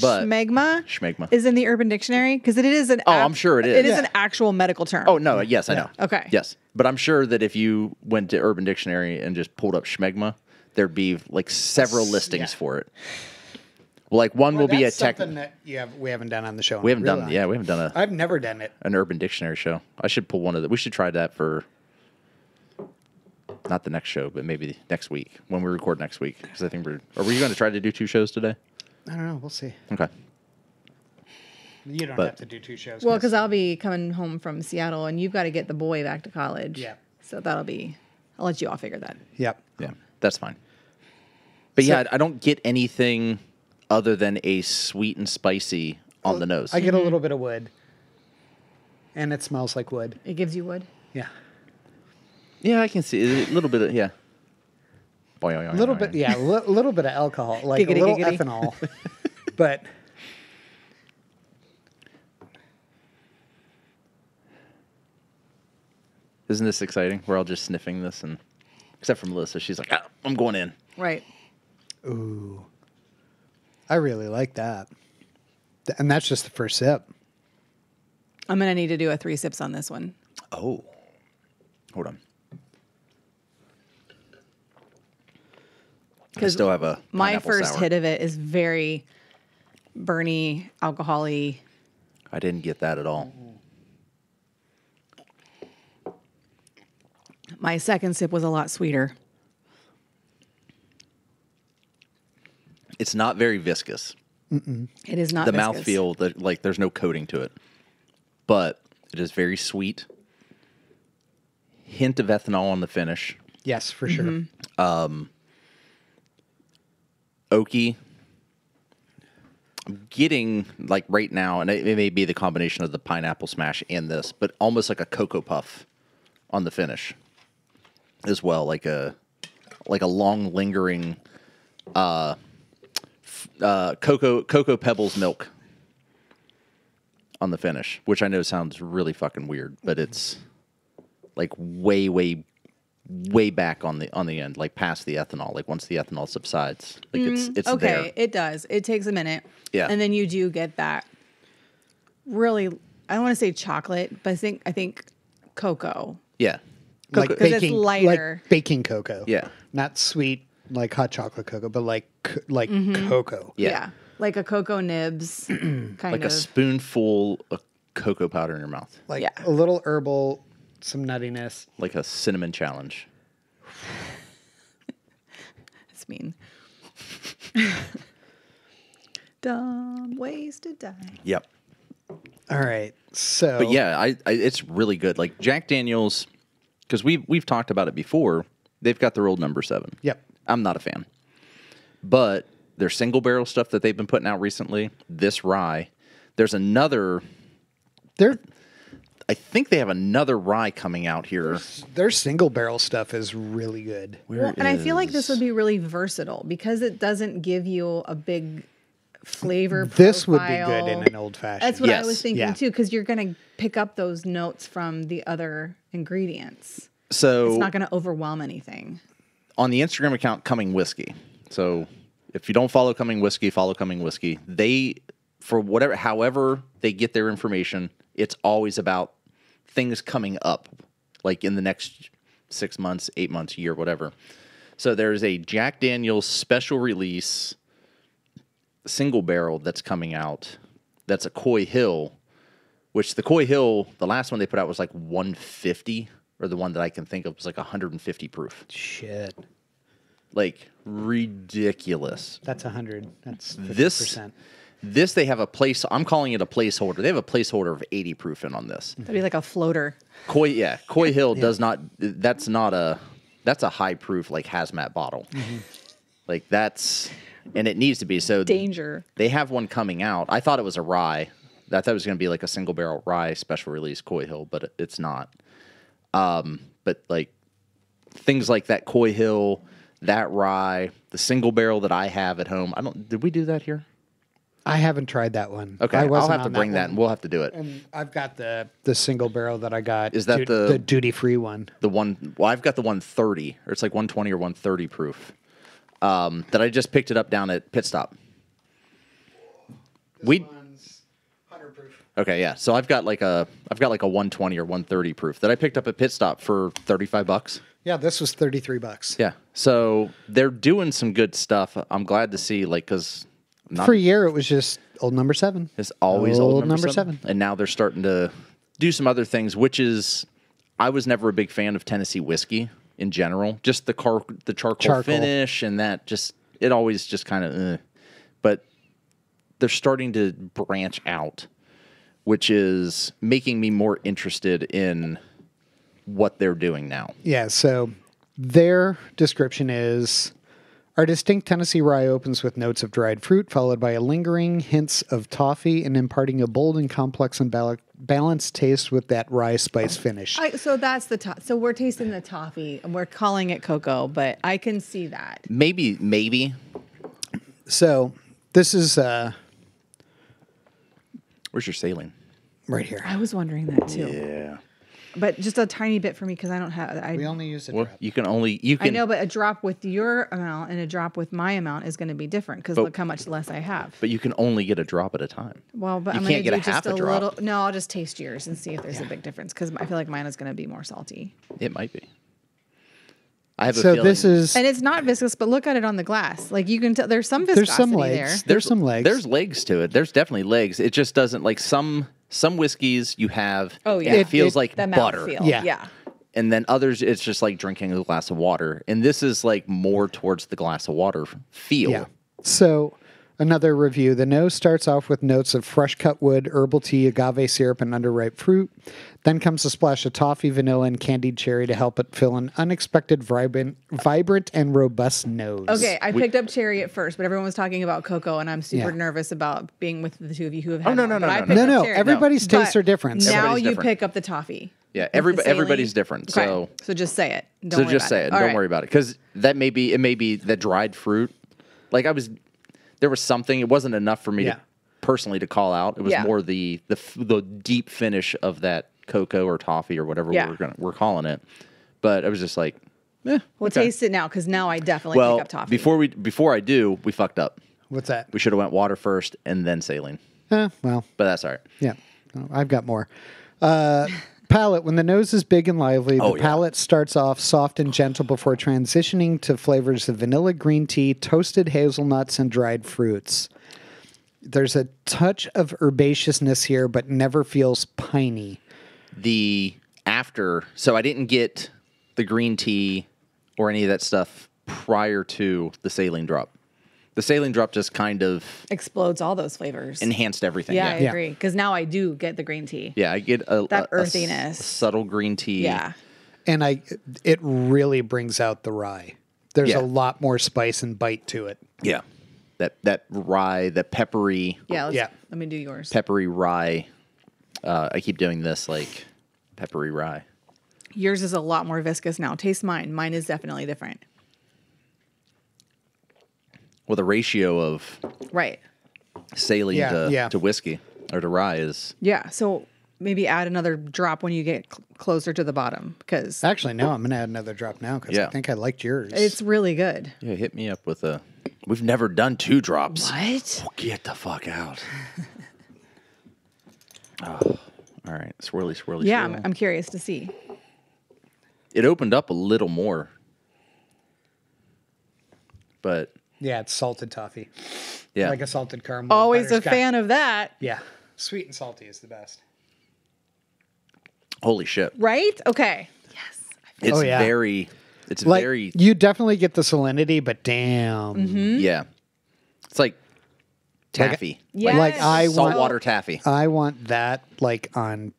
But schmegma Schmegma. is in the Urban Dictionary because it is an. Oh, I'm sure it is. It is Yeah. an actual medical term. oh no, yes, I know. Okay. Yes, but I'm sure that if you went to Urban Dictionary and just pulled up Schmegma, there'd be like several listings yeah. for it. Like one will be a That's tech. something that you have, we haven't done on the show. in We a haven't real done. long Yeah, we haven't done a I've never done it. an Urban Dictionary show. I should pull one of the. We should try that for not the next show, but maybe next week when we record next week. Because I think we're. Are we going to try to do two shows today? I don't know. We'll see. Okay. You don't But- have to do two shows. Well, because I'll be coming home from Seattle, and you've got to get the boy back to college. Yeah. So that'll be. I'll let you all figure that. Yep. Yeah, that's fine. But So- yeah, I I don't get anything other than a sweet and spicy on the nose. I get a mm-hmm. little bit of wood, and it smells like wood. It gives you wood. Yeah. yeah, I can see a little bit of yeah. Boy, A little bit, yeah, a li- little bit of alcohol, like Giggity, a little giggity. ethanol. (laughs) but Isn't this exciting? We're all just sniffing this, and except for Melissa, she's like, ah, "I'm going in." Right. ooh, I really like that. Th- And that's just the first sip. I'm gonna need to do a three sips on this one. Oh, hold on. I 'Cause still have a My first sour. hit of it is very burny, alcoholy. I didn't get that at all. My second sip was a lot sweeter. It's not very viscous. It is not the viscous. mouthfeel, that like there's no coating to it, but it is very sweet. Hint of ethanol on the finish. Yes, for sure. Mm-hmm. Oaky. I'm getting like right now, and it, it may be the combination of the pineapple smash and this, but almost like a cocoa puff on the finish as well, like a like a long lingering uh, uh, cocoa cocoa pebbles milk on the finish, which I know sounds really fucking weird, but it's like way way way back on the on the end, like past the ethanol. Like once the ethanol subsides, like it's it's Mm, Okay, there. it does. It takes a minute. Yeah. And then you do get that really I don't want to say chocolate, but I think I think cocoa. Yeah, Like Cocoa- 'Cause it's baking, lighter. like baking cocoa. Yeah. not sweet like hot chocolate cocoa, but like like Mm-hmm. cocoa. Yeah. Like a cocoa nibs (clears throat) kind like of. a spoonful of cocoa powder in your mouth, like Yeah. a little herbal, some nuttiness. like a cinnamon challenge. (laughs) That's mean. (laughs) Dumb ways to die. Yep. All right, so But yeah, I, I it's really good. Like Jack Daniels, because we've we've talked about it before. They've got their old number seven. Yep. I'm not a fan, but their single barrel stuff that they've been putting out recently, this rye. There's another. their I think they have another rye coming out here. their single barrel stuff is really good. Where Well, and I feel like this would be really versatile because it doesn't give you a big flavor. This would be good in an old fashioned. That's what I was thinking Yeah. too, because you're going to pick up those notes from the other ingredients. so It's not going to overwhelm anything. on the Instagram account Coming Whiskey. So if you don't follow Coming Whiskey, follow Coming Whiskey. They for whatever however they get their information, it's always about things coming up like in the next 6 months, 8 months, year, whatever. So there's a Jack Daniels special release single barrel that's coming out. That's a Coy Hill, which the Coy Hill, the last one they put out was like 150 or the one that I can think of was like 150 proof Shit, like ridiculous. that's a hundred. That's 50%. This this they have a place. I'm calling it a placeholder. They have a placeholder of 80 proof in on this. That'd be like a floater. Coy, yeah, Coy Hill does not. That's not a. That's a high proof like hazmat bottle. Like that's and it needs to be. So Danger. they have one coming out. I thought it was a rye. I thought it was going to be like a single barrel rye special release Coy Hill, but it's not. Um, but like things like that Coy Hill, that rye, the single barrel that I have at home. I don't. Did we do that here? I haven't tried that one. Okay, I I'll have to bring that, one. and we'll have to do it. And I've got the the single barrel that I got. Is that du- the- the duty free one? The one. Well, I've got the 130, or it's like 120 or 130 proof. Um, that I just picked it up down at Pit Stop. We Okay, yeah. So I've got like a I've got like a 120 or 130 proof that I picked up at Pit Stop for 35 bucks. Yeah, this was thirty three bucks. Yeah. So they're doing some good stuff. I'm glad to see like cuz not For a year, it was just old number seven. it's always old, number, seven. seven. And now they're starting to do some other things which is I was never a big fan of Tennessee whiskey in general. Just the car the charcoal, Charcoal. finish and that just it always just kind of uh. but they're starting to branch out which is making me more interested in what they're doing now. Yeah, so their description is our distinct Tennessee rye opens with notes of dried fruit, followed by a lingering hints of toffee, and imparting a bold and complex and bal- balanced taste with that rye spice finish. I, so that's the to- so we're tasting the toffee and we're calling it cocoa, but I can see that. Maybe maybe so this is uh, where's your saline? right here. I was wondering that too, Yeah. But just a tiny bit for me because I don't have. I, We only use a Well, drop. you can only you I know, but a drop with your amount and a drop with my amount is going to be different because look how much less I have. but you can only get a drop at a time. Well, but You I'm going can't to get do a just half a a drop. little. No, I'll just taste yours and see if there's a big difference because I feel like mine is going to be more salty. It might be. I have a So feeling this is And it's not viscous, but look at it on the glass. Like you can tell there's some viscosity there's some there. legs. There's some legs. There's legs to it. There's definitely legs. It just doesn't like some some whiskeys you have. Oh, yeah. it, It- feels it- like The butter. mouthfeel. Yeah. Yeah. and then others it's just like drinking a glass of water and this is like more towards the glass of water feel Yeah. So another review. The nose starts off with notes of fresh cut wood, herbal tea, agave syrup, and underripe fruit. Then comes a splash of toffee, vanilla, and candied cherry to help it fill an unexpected, vibrant, vibrant, and robust nose. Okay, I picked up cherry at first, but everyone was talking about cocoa, and I'm super Yeah. nervous about being with the two of you who have oh, had. no, more, no, but no, I no, No, up no. cherry. Everybody's But tastes are different. Now Everybody's you different. pick up the toffee. yeah everybody everybody's different Okay, so so just say it. Don't so worry just about say it All don't right. worry about it because that may be it may be the dried fruit like i was there was something it wasn't enough for me Yeah. to personally to call out it was Yeah. more the the the deep finish of that cocoa or toffee or whatever Yeah. we're gonna we're calling it but i was just like eh, Well, okay. taste it now because now I definitely well pick up toffee. before we before i do we fucked up What's that? we should have went water first and then saline Eh, well, but that's all right yeah. I've got more. Uh, (laughs) palate. When the nose is big and lively, Oh, the yeah. palate starts off soft and gentle before transitioning to flavors of vanilla, green tea, toasted hazelnuts, and dried fruits. There's a touch of herbaceousness here, but never feels piney. the after so i didn't get the green tea or any of that stuff prior to the saline drop the saline drop just kind of explodes all those flavors. enhanced everything yeah, I agree. Because now I do get the green tea. Yeah, i get a, That a- a s- earthiness. subtle green tea Yeah. and I it really brings out the rye. There's Yeah. a lot more spice and bite to it. yeah that that rye that peppery Yeah. Let's, Yeah. Let me do yours. peppery rye uh, i keep doing this like peppery rye Yours is a lot more viscous now. Taste mine. Mine is definitely different. Well the ratio of Right. saline Yeah, to, yeah. to whiskey or to rye is Yeah. So maybe add another drop when you get cl- closer to the bottom because Actually, no, I'm going to add another drop now because Yeah. I think I liked yours. it's really good. yeah hit me up with a we've never done two drops What? Oh, get the fuck out. oh, (laughs) all right. Swirly, swirly, Yeah, swirl. I'm, I'm curious to see. It opened up a little more. But yeah, it's salted toffee, yeah. like a salted caramel. Always a butterscotch. fan of that. Yeah, sweet and salty is the best. Holy shit. Right? Okay. Yes. It's Oh, yeah. very it's Like very you definitely get the salinity, but damn, Mm-hmm. yeah. It's like taffy. Yes. Like I want- saltwater taffy. I want that like on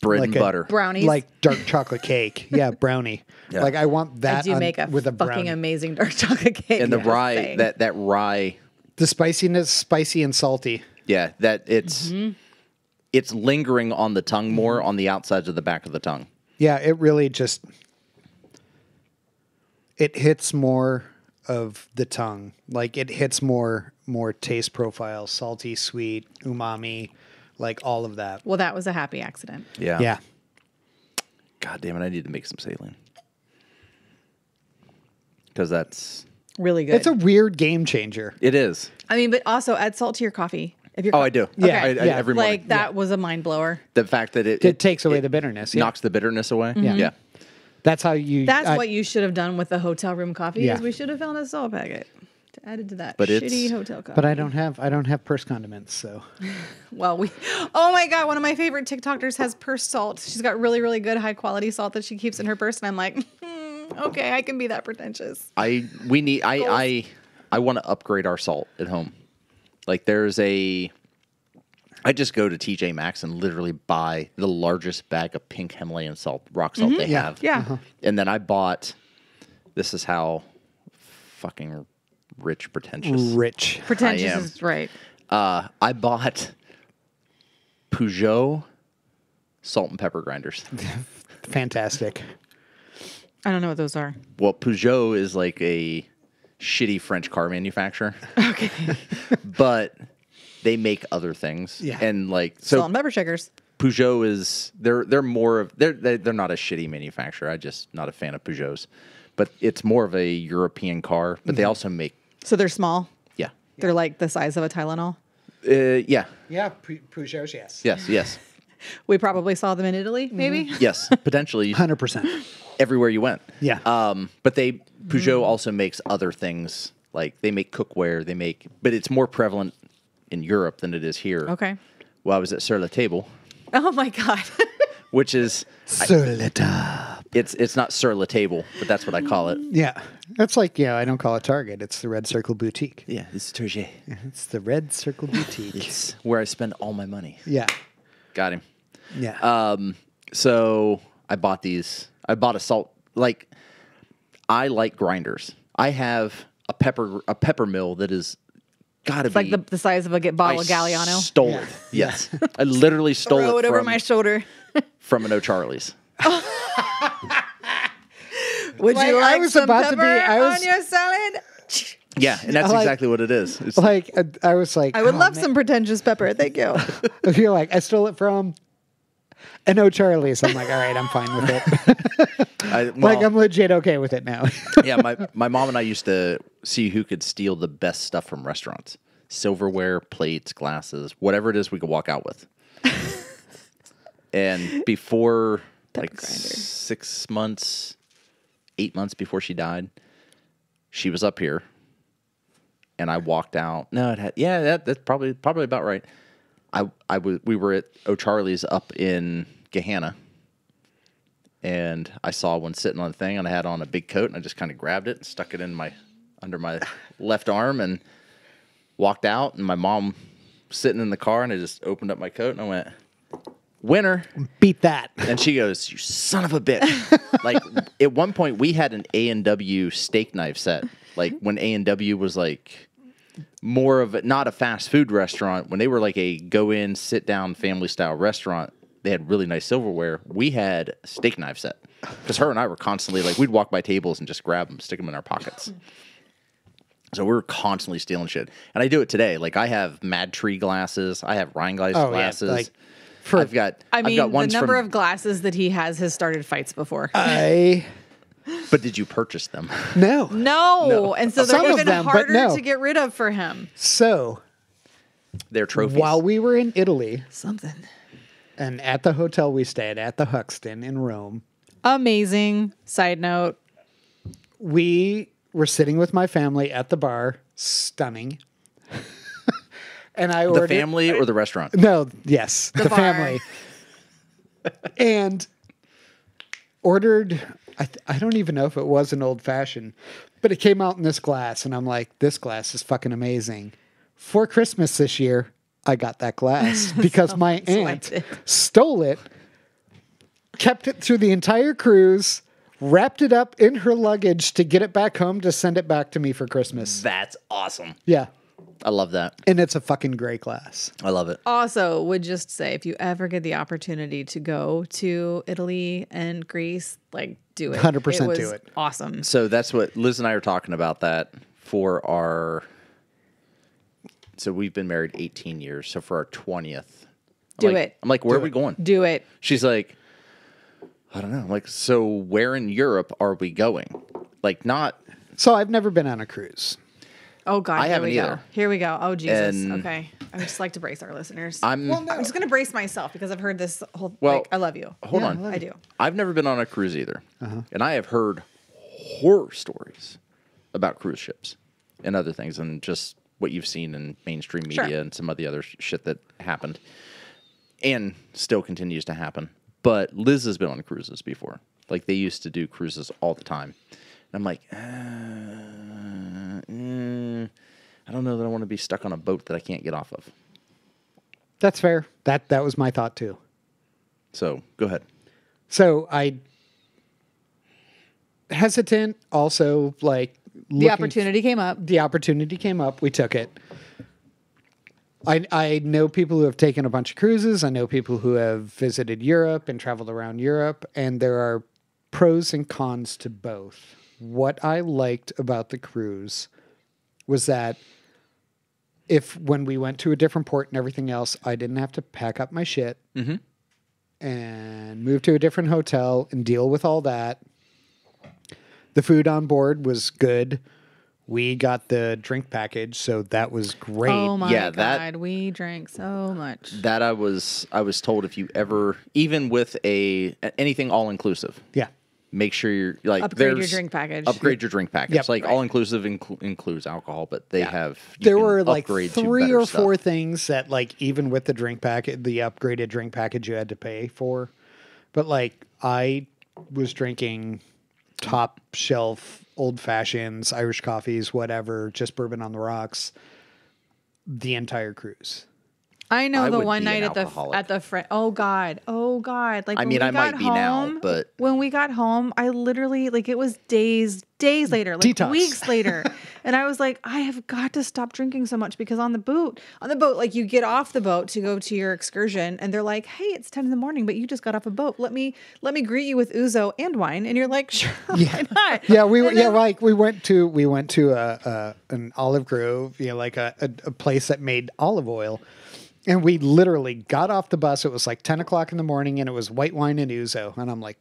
bread Like and butter. Brownies. like dark chocolate cake. Yeah, brownie. (laughs) Yeah. Like I want that I do on- make a with a fucking brownie. amazing dark (laughs) chocolate cake. and the I rye, say. that that rye, the spiciness, spicy and salty. yeah, that it's Mm-hmm. it's lingering on the tongue more on the outsides of the back of the tongue. Yeah, it really just it hits more of the tongue. Like it hits more more taste profile, salty, sweet, umami, like all of that. well, that was a happy accident. Yeah. Yeah. God damn it! I need to make some saline because that's Really good. It's a weird game changer. it is. I mean, but also add salt to your coffee. If you're Oh, I do. Yeah, I, I, yeah. every morning. like that was a mind blower. the fact that it It, takes away the bitterness. Yeah. knocks the bitterness away. Yeah. yeah. That's how you That's I- what you should have done with the hotel room coffee. Yeah. Is we should have found a salt packet to add it to that But shitty it's- hotel coffee. But I don't have I don't have purse condiments, so (laughs) Well, we. Oh my god, one of my favorite TikTokers has purse salt. She's got really, really good, high quality salt that she keeps in her purse, and I'm like, hmm, okay, I can be that pretentious. I we need I I I want to upgrade our salt at home. Like there's a I just go to TJ Maxx and literally buy the largest bag of pink Himalayan salt, rock salt they Yeah. have. Yeah. And then I bought this is how fucking rich pretentious. rich. Pretentious am. is right. Uh I bought Peugeot salt and pepper grinders. (laughs) Fantastic. I don't know what those are. Well, Peugeot is like a shitty French car manufacturer. Okay. (laughs) but they make other things. Yeah. And like so Salt and pepper shakers. Peugeot is they're they're more of they're they're they're not a shitty manufacturer. I just not a fan of Peugeots. But it's more of a European car, but they also make So they're small. yeah. They're like the size of a Tylenol. Uh, yeah. Yeah, Peugeots, yes. Yes, yes. (laughs) We probably saw them in Italy, maybe. (laughs) Yes, potentially 100%. everywhere you went. Yeah. Um, but they Peugeot also makes other things like they make cookware. They make, but it's more prevalent in Europe than it is here. Okay. Well, I was at Sur La Table, Oh my god. (laughs) which is Sur le top. It's it's not Sur La Table, but that's what I call it. Yeah. That's like, yeah, I don't call it Target. It's the Red Circle Boutique. Yeah, it's Turget. It's the Red Circle Boutique. (laughs) It's where I spend all my money. yeah. Got him. Yeah. Um, so I bought these. I bought a salt. Like, I like grinders. I have a pepper a pepper mill that is got to It's be like the, the size of a get bottle I of Galliano. Stole Yeah. it. Yes, (laughs) I literally stole Throw it, it over from, my shoulder. from an O'Charlie's. (laughs) Would Like, you I like was some about to be- pepper I was- on your salad? Yeah, and that's Like- exactly what it is. It's, (laughs) like, uh, I was like, I would oh, love man. some pretentious pepper. Thank you. (laughs) If you're like, I stole it from an O'Charlie's. I'm like, all right, I'm fine with it. (laughs) I, like, I'm legit okay with it now. yeah, my my mom and I used to see who could steal the best stuff from restaurants: silverware, plates, glasses, whatever it is we could walk out with. and before like grinder. six months, eight months before she died, she was up here, and I walked out. No, it had yeah, that, that's probably probably about right. I I we were at O'Charlie's up in Gahanna and I saw one sitting on the thing, and I had on a big coat, and I just kind of grabbed it and stuck it in my under my left arm and walked out. And my mom sitting in the car, and I just opened up my coat and I went, "Winner!" Beat that. And she goes, "You son of a bitch!" (laughs) like at one point, we had an A and W steak knife set. Like when A and W was like more of a, not a fast food restaurant. When they were like a go in, sit down, family style restaurant, they had really nice silverware. We had a steak knife set because her and I were constantly like we'd walk by tables and just grab them, stick them in our pockets. So we were constantly stealing shit, and I do it today. Like I have Mad Tree glasses, I have Rhinegeist Oh, yeah, glasses. like, for- I've got, I I've mean, got the number from, of glasses that he has has started fights before. I (laughs) But did you purchase them? no. no. and so they're Some even them, harder no. to get rid of for him. So They're trophies. while we were in Italy Something and at the hotel we stayed at the Hoxton in Rome, amazing. Side note: we were sitting with my family at the bar, stunning. And I ordered the family or the restaurant? No, yes, the, bar. family. and ordered I, th- I don't even know if it was an old fashioned, but it came out in this glass and I'm like this glass is fucking amazing. For Christmas this year, I got that glass (laughs) because my aunt it. stole it kept it through the entire cruise, wrapped it up in her luggage to get it back home to send it back to me for Christmas. That's awesome. Yeah. I love that. And it's a fucking great class. I love it. Also, would just say if you ever get the opportunity to go to Italy and Greece, like do it. 100% was do it. Awesome. So that's what Liz and I are talking about that for our. So we've been married 18 years. So for our 20th, I'm Do like- it. I'm like, where Do are we it. going? Do it. She's like, I don't know. I'm like, so where in Europe are we going? Like, not. So I've never been on a cruise. Oh God, I here haven't we go. Here we go. Oh Jesus. And- okay. I would just like to brace our listeners. I'm. I'm just gonna brace myself because I've heard this whole. Well, like, I love you. Hold Yeah, on. I I do. I've never been on a cruise either, uh-huh. and I have heard horror stories about cruise ships and other things, and just what you've seen in mainstream media Sure. and some of the other sh- shit that happened, and still continues to happen. But Liz has been on cruises before. Like they used to do cruises all the time, and I'm like, uh, mm, I don't know that I want to be stuck on a boat that I can't get off of. That's fair. That that was my thought too. So go ahead. So I hesitant also like The looking- opportunity came up. the opportunity came up, we took it. I I know people who have taken a bunch of cruises. I know people who have visited Europe and traveled around Europe, and there are pros and cons to both. What I liked about the cruise was that if when we went to a different port and everything else, I didn't have to pack up my shit mm-hmm. and move to a different hotel and deal with all that. The food on board was good. We got the drink package, so that was great. Oh my Yeah, God, that- we drank so much. that I was I was told if you ever even with a anything all inclusive, yeah. Make sure you're like Upgrade your drink package. Upgrade your drink package. Yep. like Right. all inclusive inclu- includes alcohol, but they have you there were like three or four stuff. things that like even with the drink packet the upgraded drink package you had to pay for but like i was drinking top shelf old fashions irish coffees whatever just bourbon on the rocks the entire cruise I know I the one night at the alcoholic. at the friend. Oh God, oh God! Like I mean, I might be now, home, but- when we got home, I literally like it was days, days later, like Detox. weeks later, (laughs) and I was like, I have got to stop drinking so much because on the boat, on the boat, like you get off the boat to go to your excursion, and they're like, Hey, it's ten in the morning, but you just got off a boat. Let me let me greet you with ouzo and wine, and you're like, (laughs) Sure, why not? yeah we And yeah then- like we went to we went to a, a an olive grove you know like a, a, a place that made olive oil and we literally got off the bus it was like 10 o'clock in the morning and it was white wine and ouzo and i'm like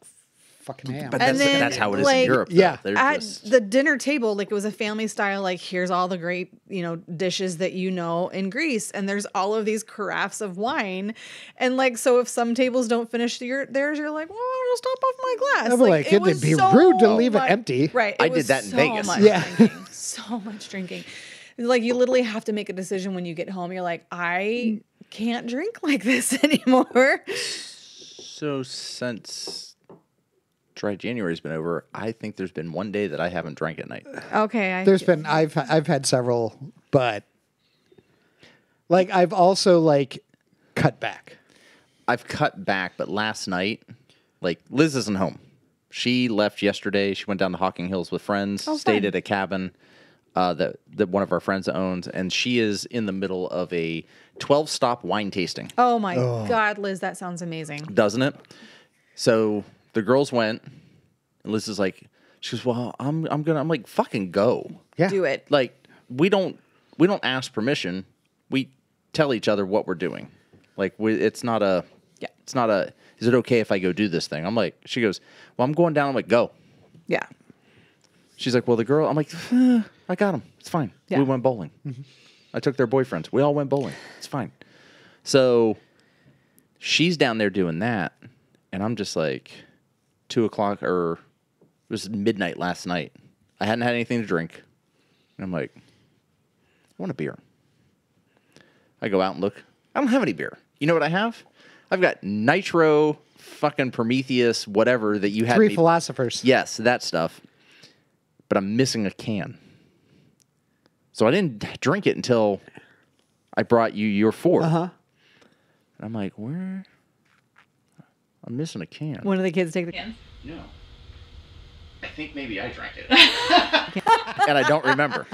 fucking ham But And that's, then, that's how it is like, in Europe. though. Yeah. They're at just- the dinner table, like it was a family style, like here's all the great, you know, dishes that you know in Greece, and there's all of these carafes of wine, and like so, if some tables don't finish your theirs, you're like, well, I'll just top off my glass. I'd be like, it'd was be rude to leave it empty. Right. I it did that in so Vegas. Much Yeah. drinking, so much drinking. Like you literally have to make a decision when you get home. You're like, I mm. can't drink (laughs) like this anymore. so since dry January's been over, I think there's been one day that I haven't drank at night. Okay. I, There's been I've I've had several, but like I've also like cut back. I've cut back, but last night, like Liz isn't home. She left yesterday. She went down to Hocking Hills with friends, Oh, stayed fun. at a cabin uh, that that one of our friends owns, and she is in the middle of a twelve stop wine tasting. Oh my God, Liz, that sounds amazing. doesn't it? So the girls went, and Liz is like, she goes, "Well, I'm I'm gonna." I'm like, "Fucking go!" Yeah. Do it. Like we don't we don't ask permission. We tell each other what we're doing. Like we, it's not a Yeah. It's not a. Is it okay if I go do this thing? I'm like, she goes, "Well, I'm going down." I'm like, "Go." Yeah. She's like, "Well, the girl." I'm like, "Eh, "I got him. It's fine." Yeah. We went bowling. I took their boyfriends. We all went bowling. It's fine. So she's down there doing that, and I'm just like, two o'clock or it was midnight last night. I hadn't had anything to drink, and I'm like, I want a beer. I go out and look. I don't have any beer. You know what I have? I've got nitro, fucking Prometheus, whatever that you had. Three me- philosophers. Yes, that stuff. But I'm missing a can. So I didn't drink it until I brought you your 4 Uh huh. And I'm like, where? I'm missing a can. One of the kids take the can. No. I think maybe I drank it. (laughs) and I don't remember.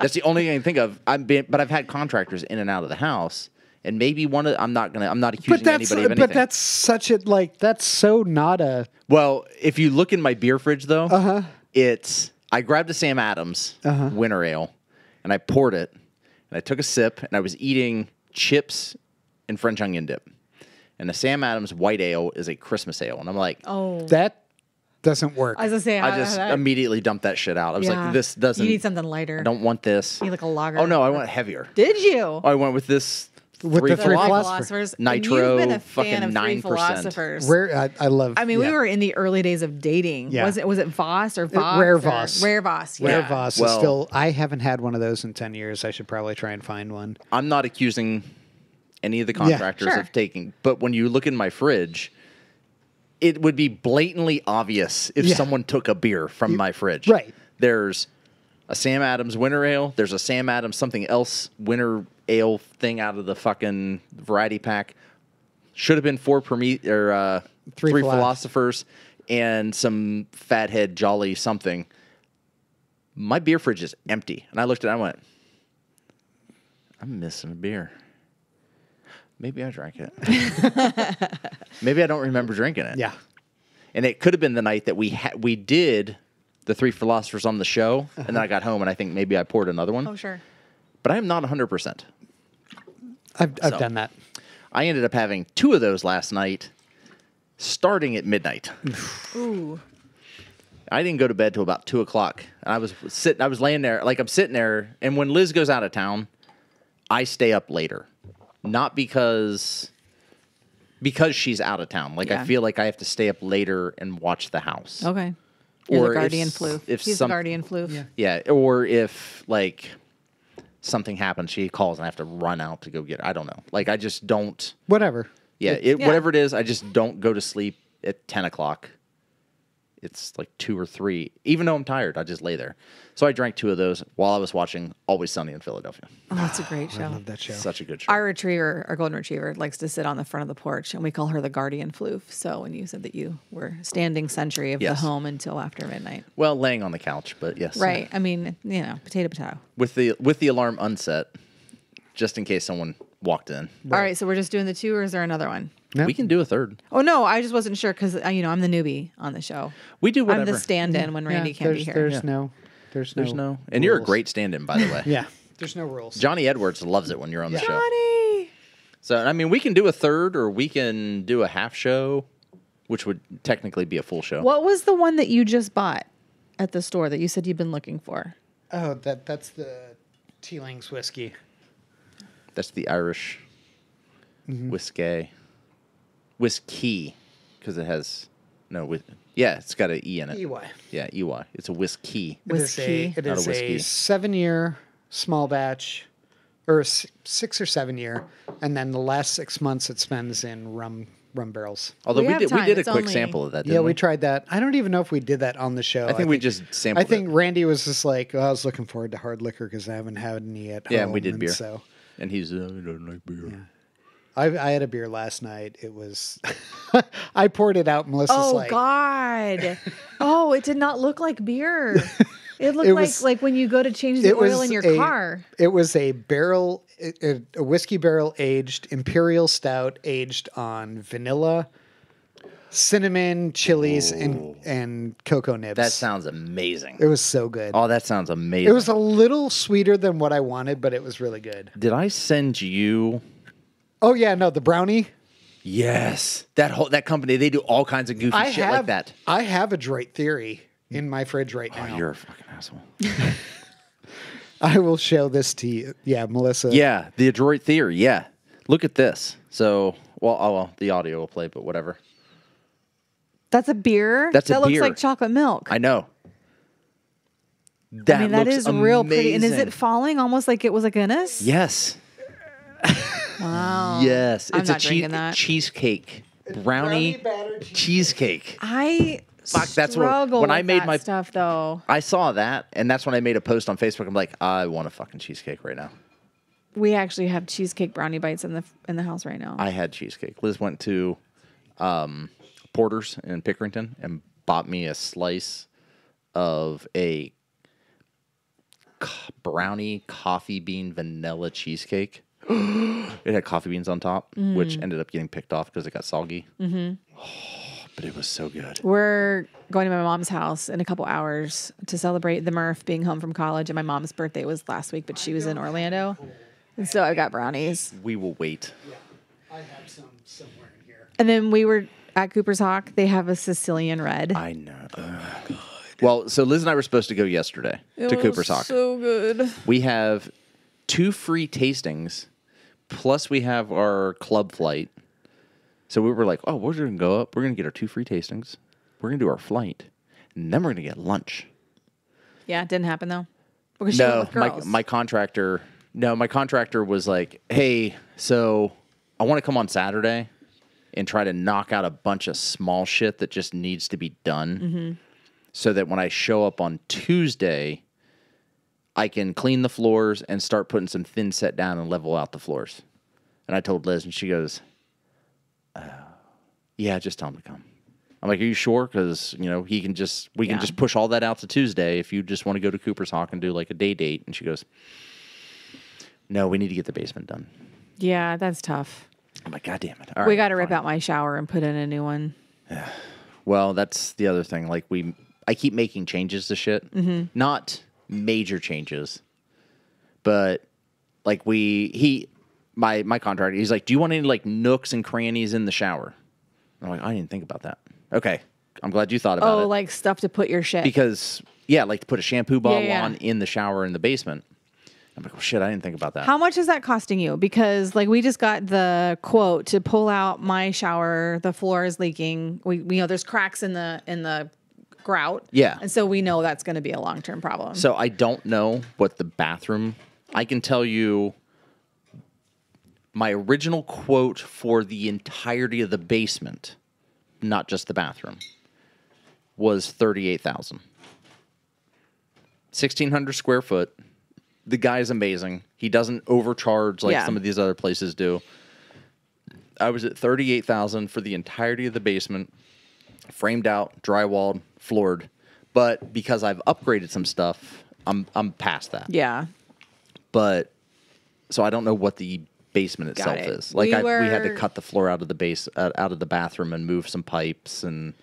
That's the only thing I can think of. I'm being, but I've had contractors in and out of the house, and maybe one of I'm not gonna I'm not accusing But that's anybody of anything. but that's such a like that's so not a well, if you look in my beer fridge though, Uh-huh. it's I grabbed a Sam Adams uh-huh. winter ale, and I poured it, and I took a sip, and I was eating chips and French onion dip, and the Sam Adams white ale is a Christmas ale, and I'm like, Oh, that doesn't work. I was gonna say. I just I, immediately dumped that shit out. I was Yeah. like, this doesn't. You need something lighter. I don't want this. You need like a lager. Oh no, I went heavier. Did you? Oh, I went with this With three the three philosophy- philosophers. And Nitro, You've been a fucking fan of three 9%. philosophers. Rare, I, I love. I mean, yeah. we were in the early days of dating. Yeah. Was it was it Vos or uh, Vos? Rare or- Vos. Rare Vos. Yeah. Rare Vos is Well- still. I haven't had one of those in ten years. I should probably try and find one. I'm not accusing any of the contractors Sure. of taking, but when you look in my fridge, it would be blatantly obvious if Yeah. someone took a beer from my fridge. right. There's a Sam Adams winter ale. There's a Sam Adams something else winter ale thing out of the fucking variety pack. Should have been four Promet or uh, Three three, Philo- philosophers and some fathead jolly something. My beer fridge is empty, and I looked at it. and I went, "I'm missing a beer." Maybe I drank it. (laughs) Maybe I don't remember drinking it. Yeah. And it could have been the night that we ha- we did the three philosophers on the show, and then I got home and I think maybe I poured another one. Oh sure. But I am not 100%. I've I've So. done that. I ended up having two of those last night, starting at midnight. (sighs) Ooh. I didn't go to bed till about two o'clock. I was sitting, I was laying there, like I'm sitting there, and when Liz goes out of town, I stay up later. Not because because she's out of town. Like Yeah. I feel like I have to stay up later and watch the house. Okay. You're Or the guardian s- floof. if He's some- the guardian floof. Yeah. Yeah, or if like something happens, she calls and I have to run out to go get. Her. I don't know. Like I just don't. Whatever. Yeah, it, Yeah. whatever it is, I just don't go to sleep at ten o'clock. It's like two or three. Even though I'm tired, I just lay there. So I drank two of those while I was watching Always Sunny in Philadelphia. Oh, that's a great show. I love that show. Such a good show. Our retriever, our golden retriever, likes to sit on the front of the porch, and we call her the guardian floof. So when you said that you were standing sentry of Yes. the home until after midnight, well, laying on the couch, but yes, right? I mean, you know, potato potato. With the with the alarm unset, just in case someone walked in. All right, so we're just doing the two, or is there another one? Yep. We can do a third. Oh no, I just wasn't sure because uh, you know I'm the newbie on the show. We do whatever. I'm the stand-in when Randy Yeah, can't be there's, here. There's Yeah. no. There's no. There's no, and you're a great stand-in, by the way. (laughs) Yeah. There's no rules. Johnny Edwards loves it when you're on the show. Johnny. So I mean, we can do a third, or we can do a half show, which would technically be a full show. What was the one that you just bought at the store that you said you've been looking for? Oh, that that's the Teeling's whiskey. That's the Irish Mm-hmm. whiskey, whiskey, because it has no with. Yeah, it's got an e in it. EY. Yeah, ey. It's a whiskey. It is a Whiskey. it a whiskey. a seven year small batch, or s- six or seven year, and then the last six months it spends in rum rum barrels. Although We we, have did, we time. did a It's quick only- sample of that. Yeah, Didn't we tried that. I don't even know if we did that on the show. I think we just sampled I think it. Randy was just like, oh, I was looking forward to hard liquor because I haven't had any at Yeah, home. we did and beer. So and he's uh, I don't like beer. I, I had a beer last night. It was, (laughs) I poured it out. Melissa's Oh like, God! (laughs) oh, it did not look like beer. (laughs) It looked It like was- like when you go to change the it oil was in your a- car. It was a barrel, a, a whiskey barrel aged imperial stout aged on vanilla, cinnamon, chilies, and and cocoa nibs. That sounds amazing. It was so good. oh, that sounds amazing. it was a little sweeter than what I wanted, but it was really good. Did I send you? Oh yeah, no, the brownie. Yes, that whole that company they do all kinds of goofy I shit have like that. I have Adroit Theory in my fridge right Oh, now. you're a fucking asshole. (laughs) I will show this to you. Yeah, Melissa. Yeah, the Adroit Theory. Yeah, look at this. So, well, oh, well, the audio will play, but whatever. That's a beer. That's a that looks beer. like chocolate milk. I know. That I mean, that looks is real pretty. And is it falling almost like it was a Guinness? Yes. (laughs) Wow. Yes. I'm it's not a chee- drinking that. cheesecake, brownie, batter cheesecake. I Fuck, that's what- struggle when I made that my- stuff though. I saw that, and that's when I made a post on Facebook. I'm like, I want a fucking cheesecake right now. We actually have cheesecake brownie bites in the in the house right now. I had cheesecake. Liz went to um, Porter's in Pickerington and bought me a slice of a brownie coffee bean vanilla cheesecake. (gasps) it had coffee beans on top, which ended up getting picked off because it got soggy. Mm-hmm. but it was so good. We're going to my mom's house in a couple hours to celebrate the Murph being home from college. And my mom's birthday was last week, but she was in Orlando. And so I got brownies. We will wait. Yeah, I have some somewhere in here. And then we were at Cooper's Hawk. They have a Sicilian red. I know. Ugh. Well, so Liz and I were supposed to go yesterday to Cooper's Hawk. So good. we have two free tastings, plus we have our club flight. So we were like, oh, we're going to go up. We're going to get our two free tastings. We're going to do our flight. And then we're going to get lunch. Yeah, it didn't happen though. Because she went No, with my, girls. my contractor, no, my contractor was like, hey, so I want to come on Saturday and try to knock out a bunch of small shit that just needs to be done Mm-hmm. so that when I show up on Tuesday, I can clean the floors and start putting some thin set down and level out the floors. And I told Liz, and she goes, oh, "Yeah, just tell him to come." I'm like, "Are you sure? Because you know he can just we can just push all that out to Tuesday if you just want to go to Cooper's Hawk and do like a day date." And she goes, "No, we need to get the basement done." yeah, that's tough. I'm like, "God damn it!" All we right, got to rip fine." out my shower and put in a new one. Yeah. Well, that's the other thing. Like we, I keep making changes to shit. Mm-hmm. Not major changes, but like we, he, my my contractor, he's like, "Do you want any like nooks and crannies in the shower?" I'm like, "I didn't think about that." Okay, I'm glad you thought about Oh, it Oh, like stuff to put your shit. because yeah, like to put a shampoo bottle yeah. on in the shower in the basement. I'm like, "Oh shit, I didn't think about that." How much is that costing you? Because like we just got the quote to pull out my shower. The floor is leaking. We, we know there's cracks in the in the grout. Yeah. and so we know that's going to be a long term problem. So I don't know what the bathroom. I can tell you my original quote for the entirety of the basement, not just the bathroom, was thirty-eight thousand. Sixteen hundred square foot. The guy is amazing. He doesn't overcharge like Yeah. some of these other places do. I was at thirty-eight thousand for the entirety of the basement, framed out, drywalled, floored. But because I've upgraded some stuff, I'm I'm past that yeah, but so I don't know what the basement Got itself it. is. Like We I, we had to cut the floor out of the base uh, out of the bathroom and move some pipes and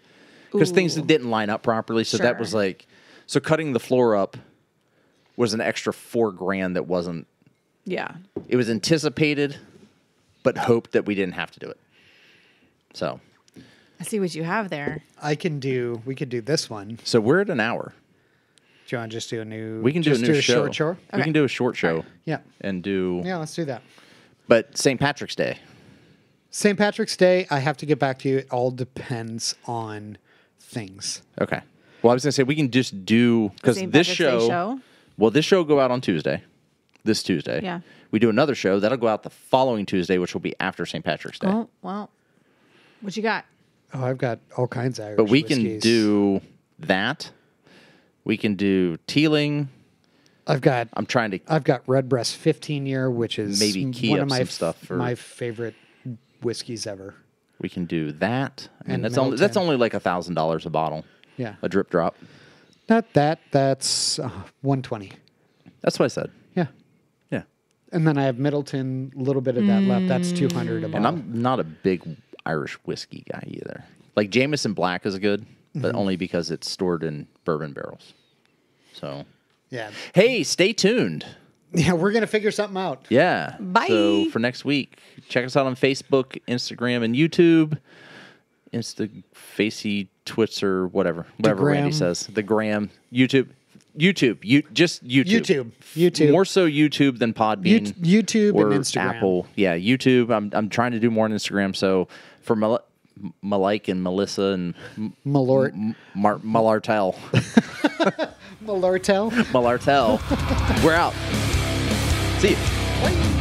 because things didn't line up properly. So that was like so cutting the floor up was an extra four grand that wasn't. yeah. It was anticipated, but hoped that we didn't have to do it. So I see what you have there. I can do. We could do this one. So we're at an hour. Do you want to just do a new? We can do just a new do a show. short show. We can do a short show. Yeah. And do Yeah, let's do that. but St. Patrick's Day. St. Patrick's Day. I have to get back to you. It all depends on things. Okay. Well, I was gonna say we can just do because this show, show? Well, this show will go out on Tuesday. This Tuesday. Yeah. We do another show that'll go out the following Tuesday, which will be after St. Patrick's Day. Oh well, what you got? Oh, I've got all kinds of Irish but we can do that. We can do Teeling. I've got. I'm trying to. I've got Redbreast 15 year, which is Maybe key one up of my some stuff for- my favorite whiskeys ever. We can do that. I mean, And that's only that's only like a thousand dollars a bottle. Yeah. A drip drop. Not that. That's uh, 120. That's what I said. Yeah. Yeah. And then I have Midleton, a little bit of that left. That's 200 a bottle. And I'm not a big Irish whiskey guy either. Like Jameson Black is good, but Mm-hmm. only because it's stored in bourbon barrels. So, yeah. hey, stay tuned. Yeah, we're going to figure something out. Yeah. Bye. So for next week, check us out on Facebook, Instagram, and YouTube. Insta, Facey, Twitter, whatever, whatever Randy says. The gram, YouTube, YouTube, you just YouTube, YouTube. YouTube. more so YouTube than Podbean, You- YouTube or and Instagram. Apple. Yeah, YouTube. I'm I'm trying to do more on Instagram. So for Mal- Malik and Melissa and M- Malort. M- Mar- Malartel, Malortel. (laughs) Malartel, (laughs) we're out. See you.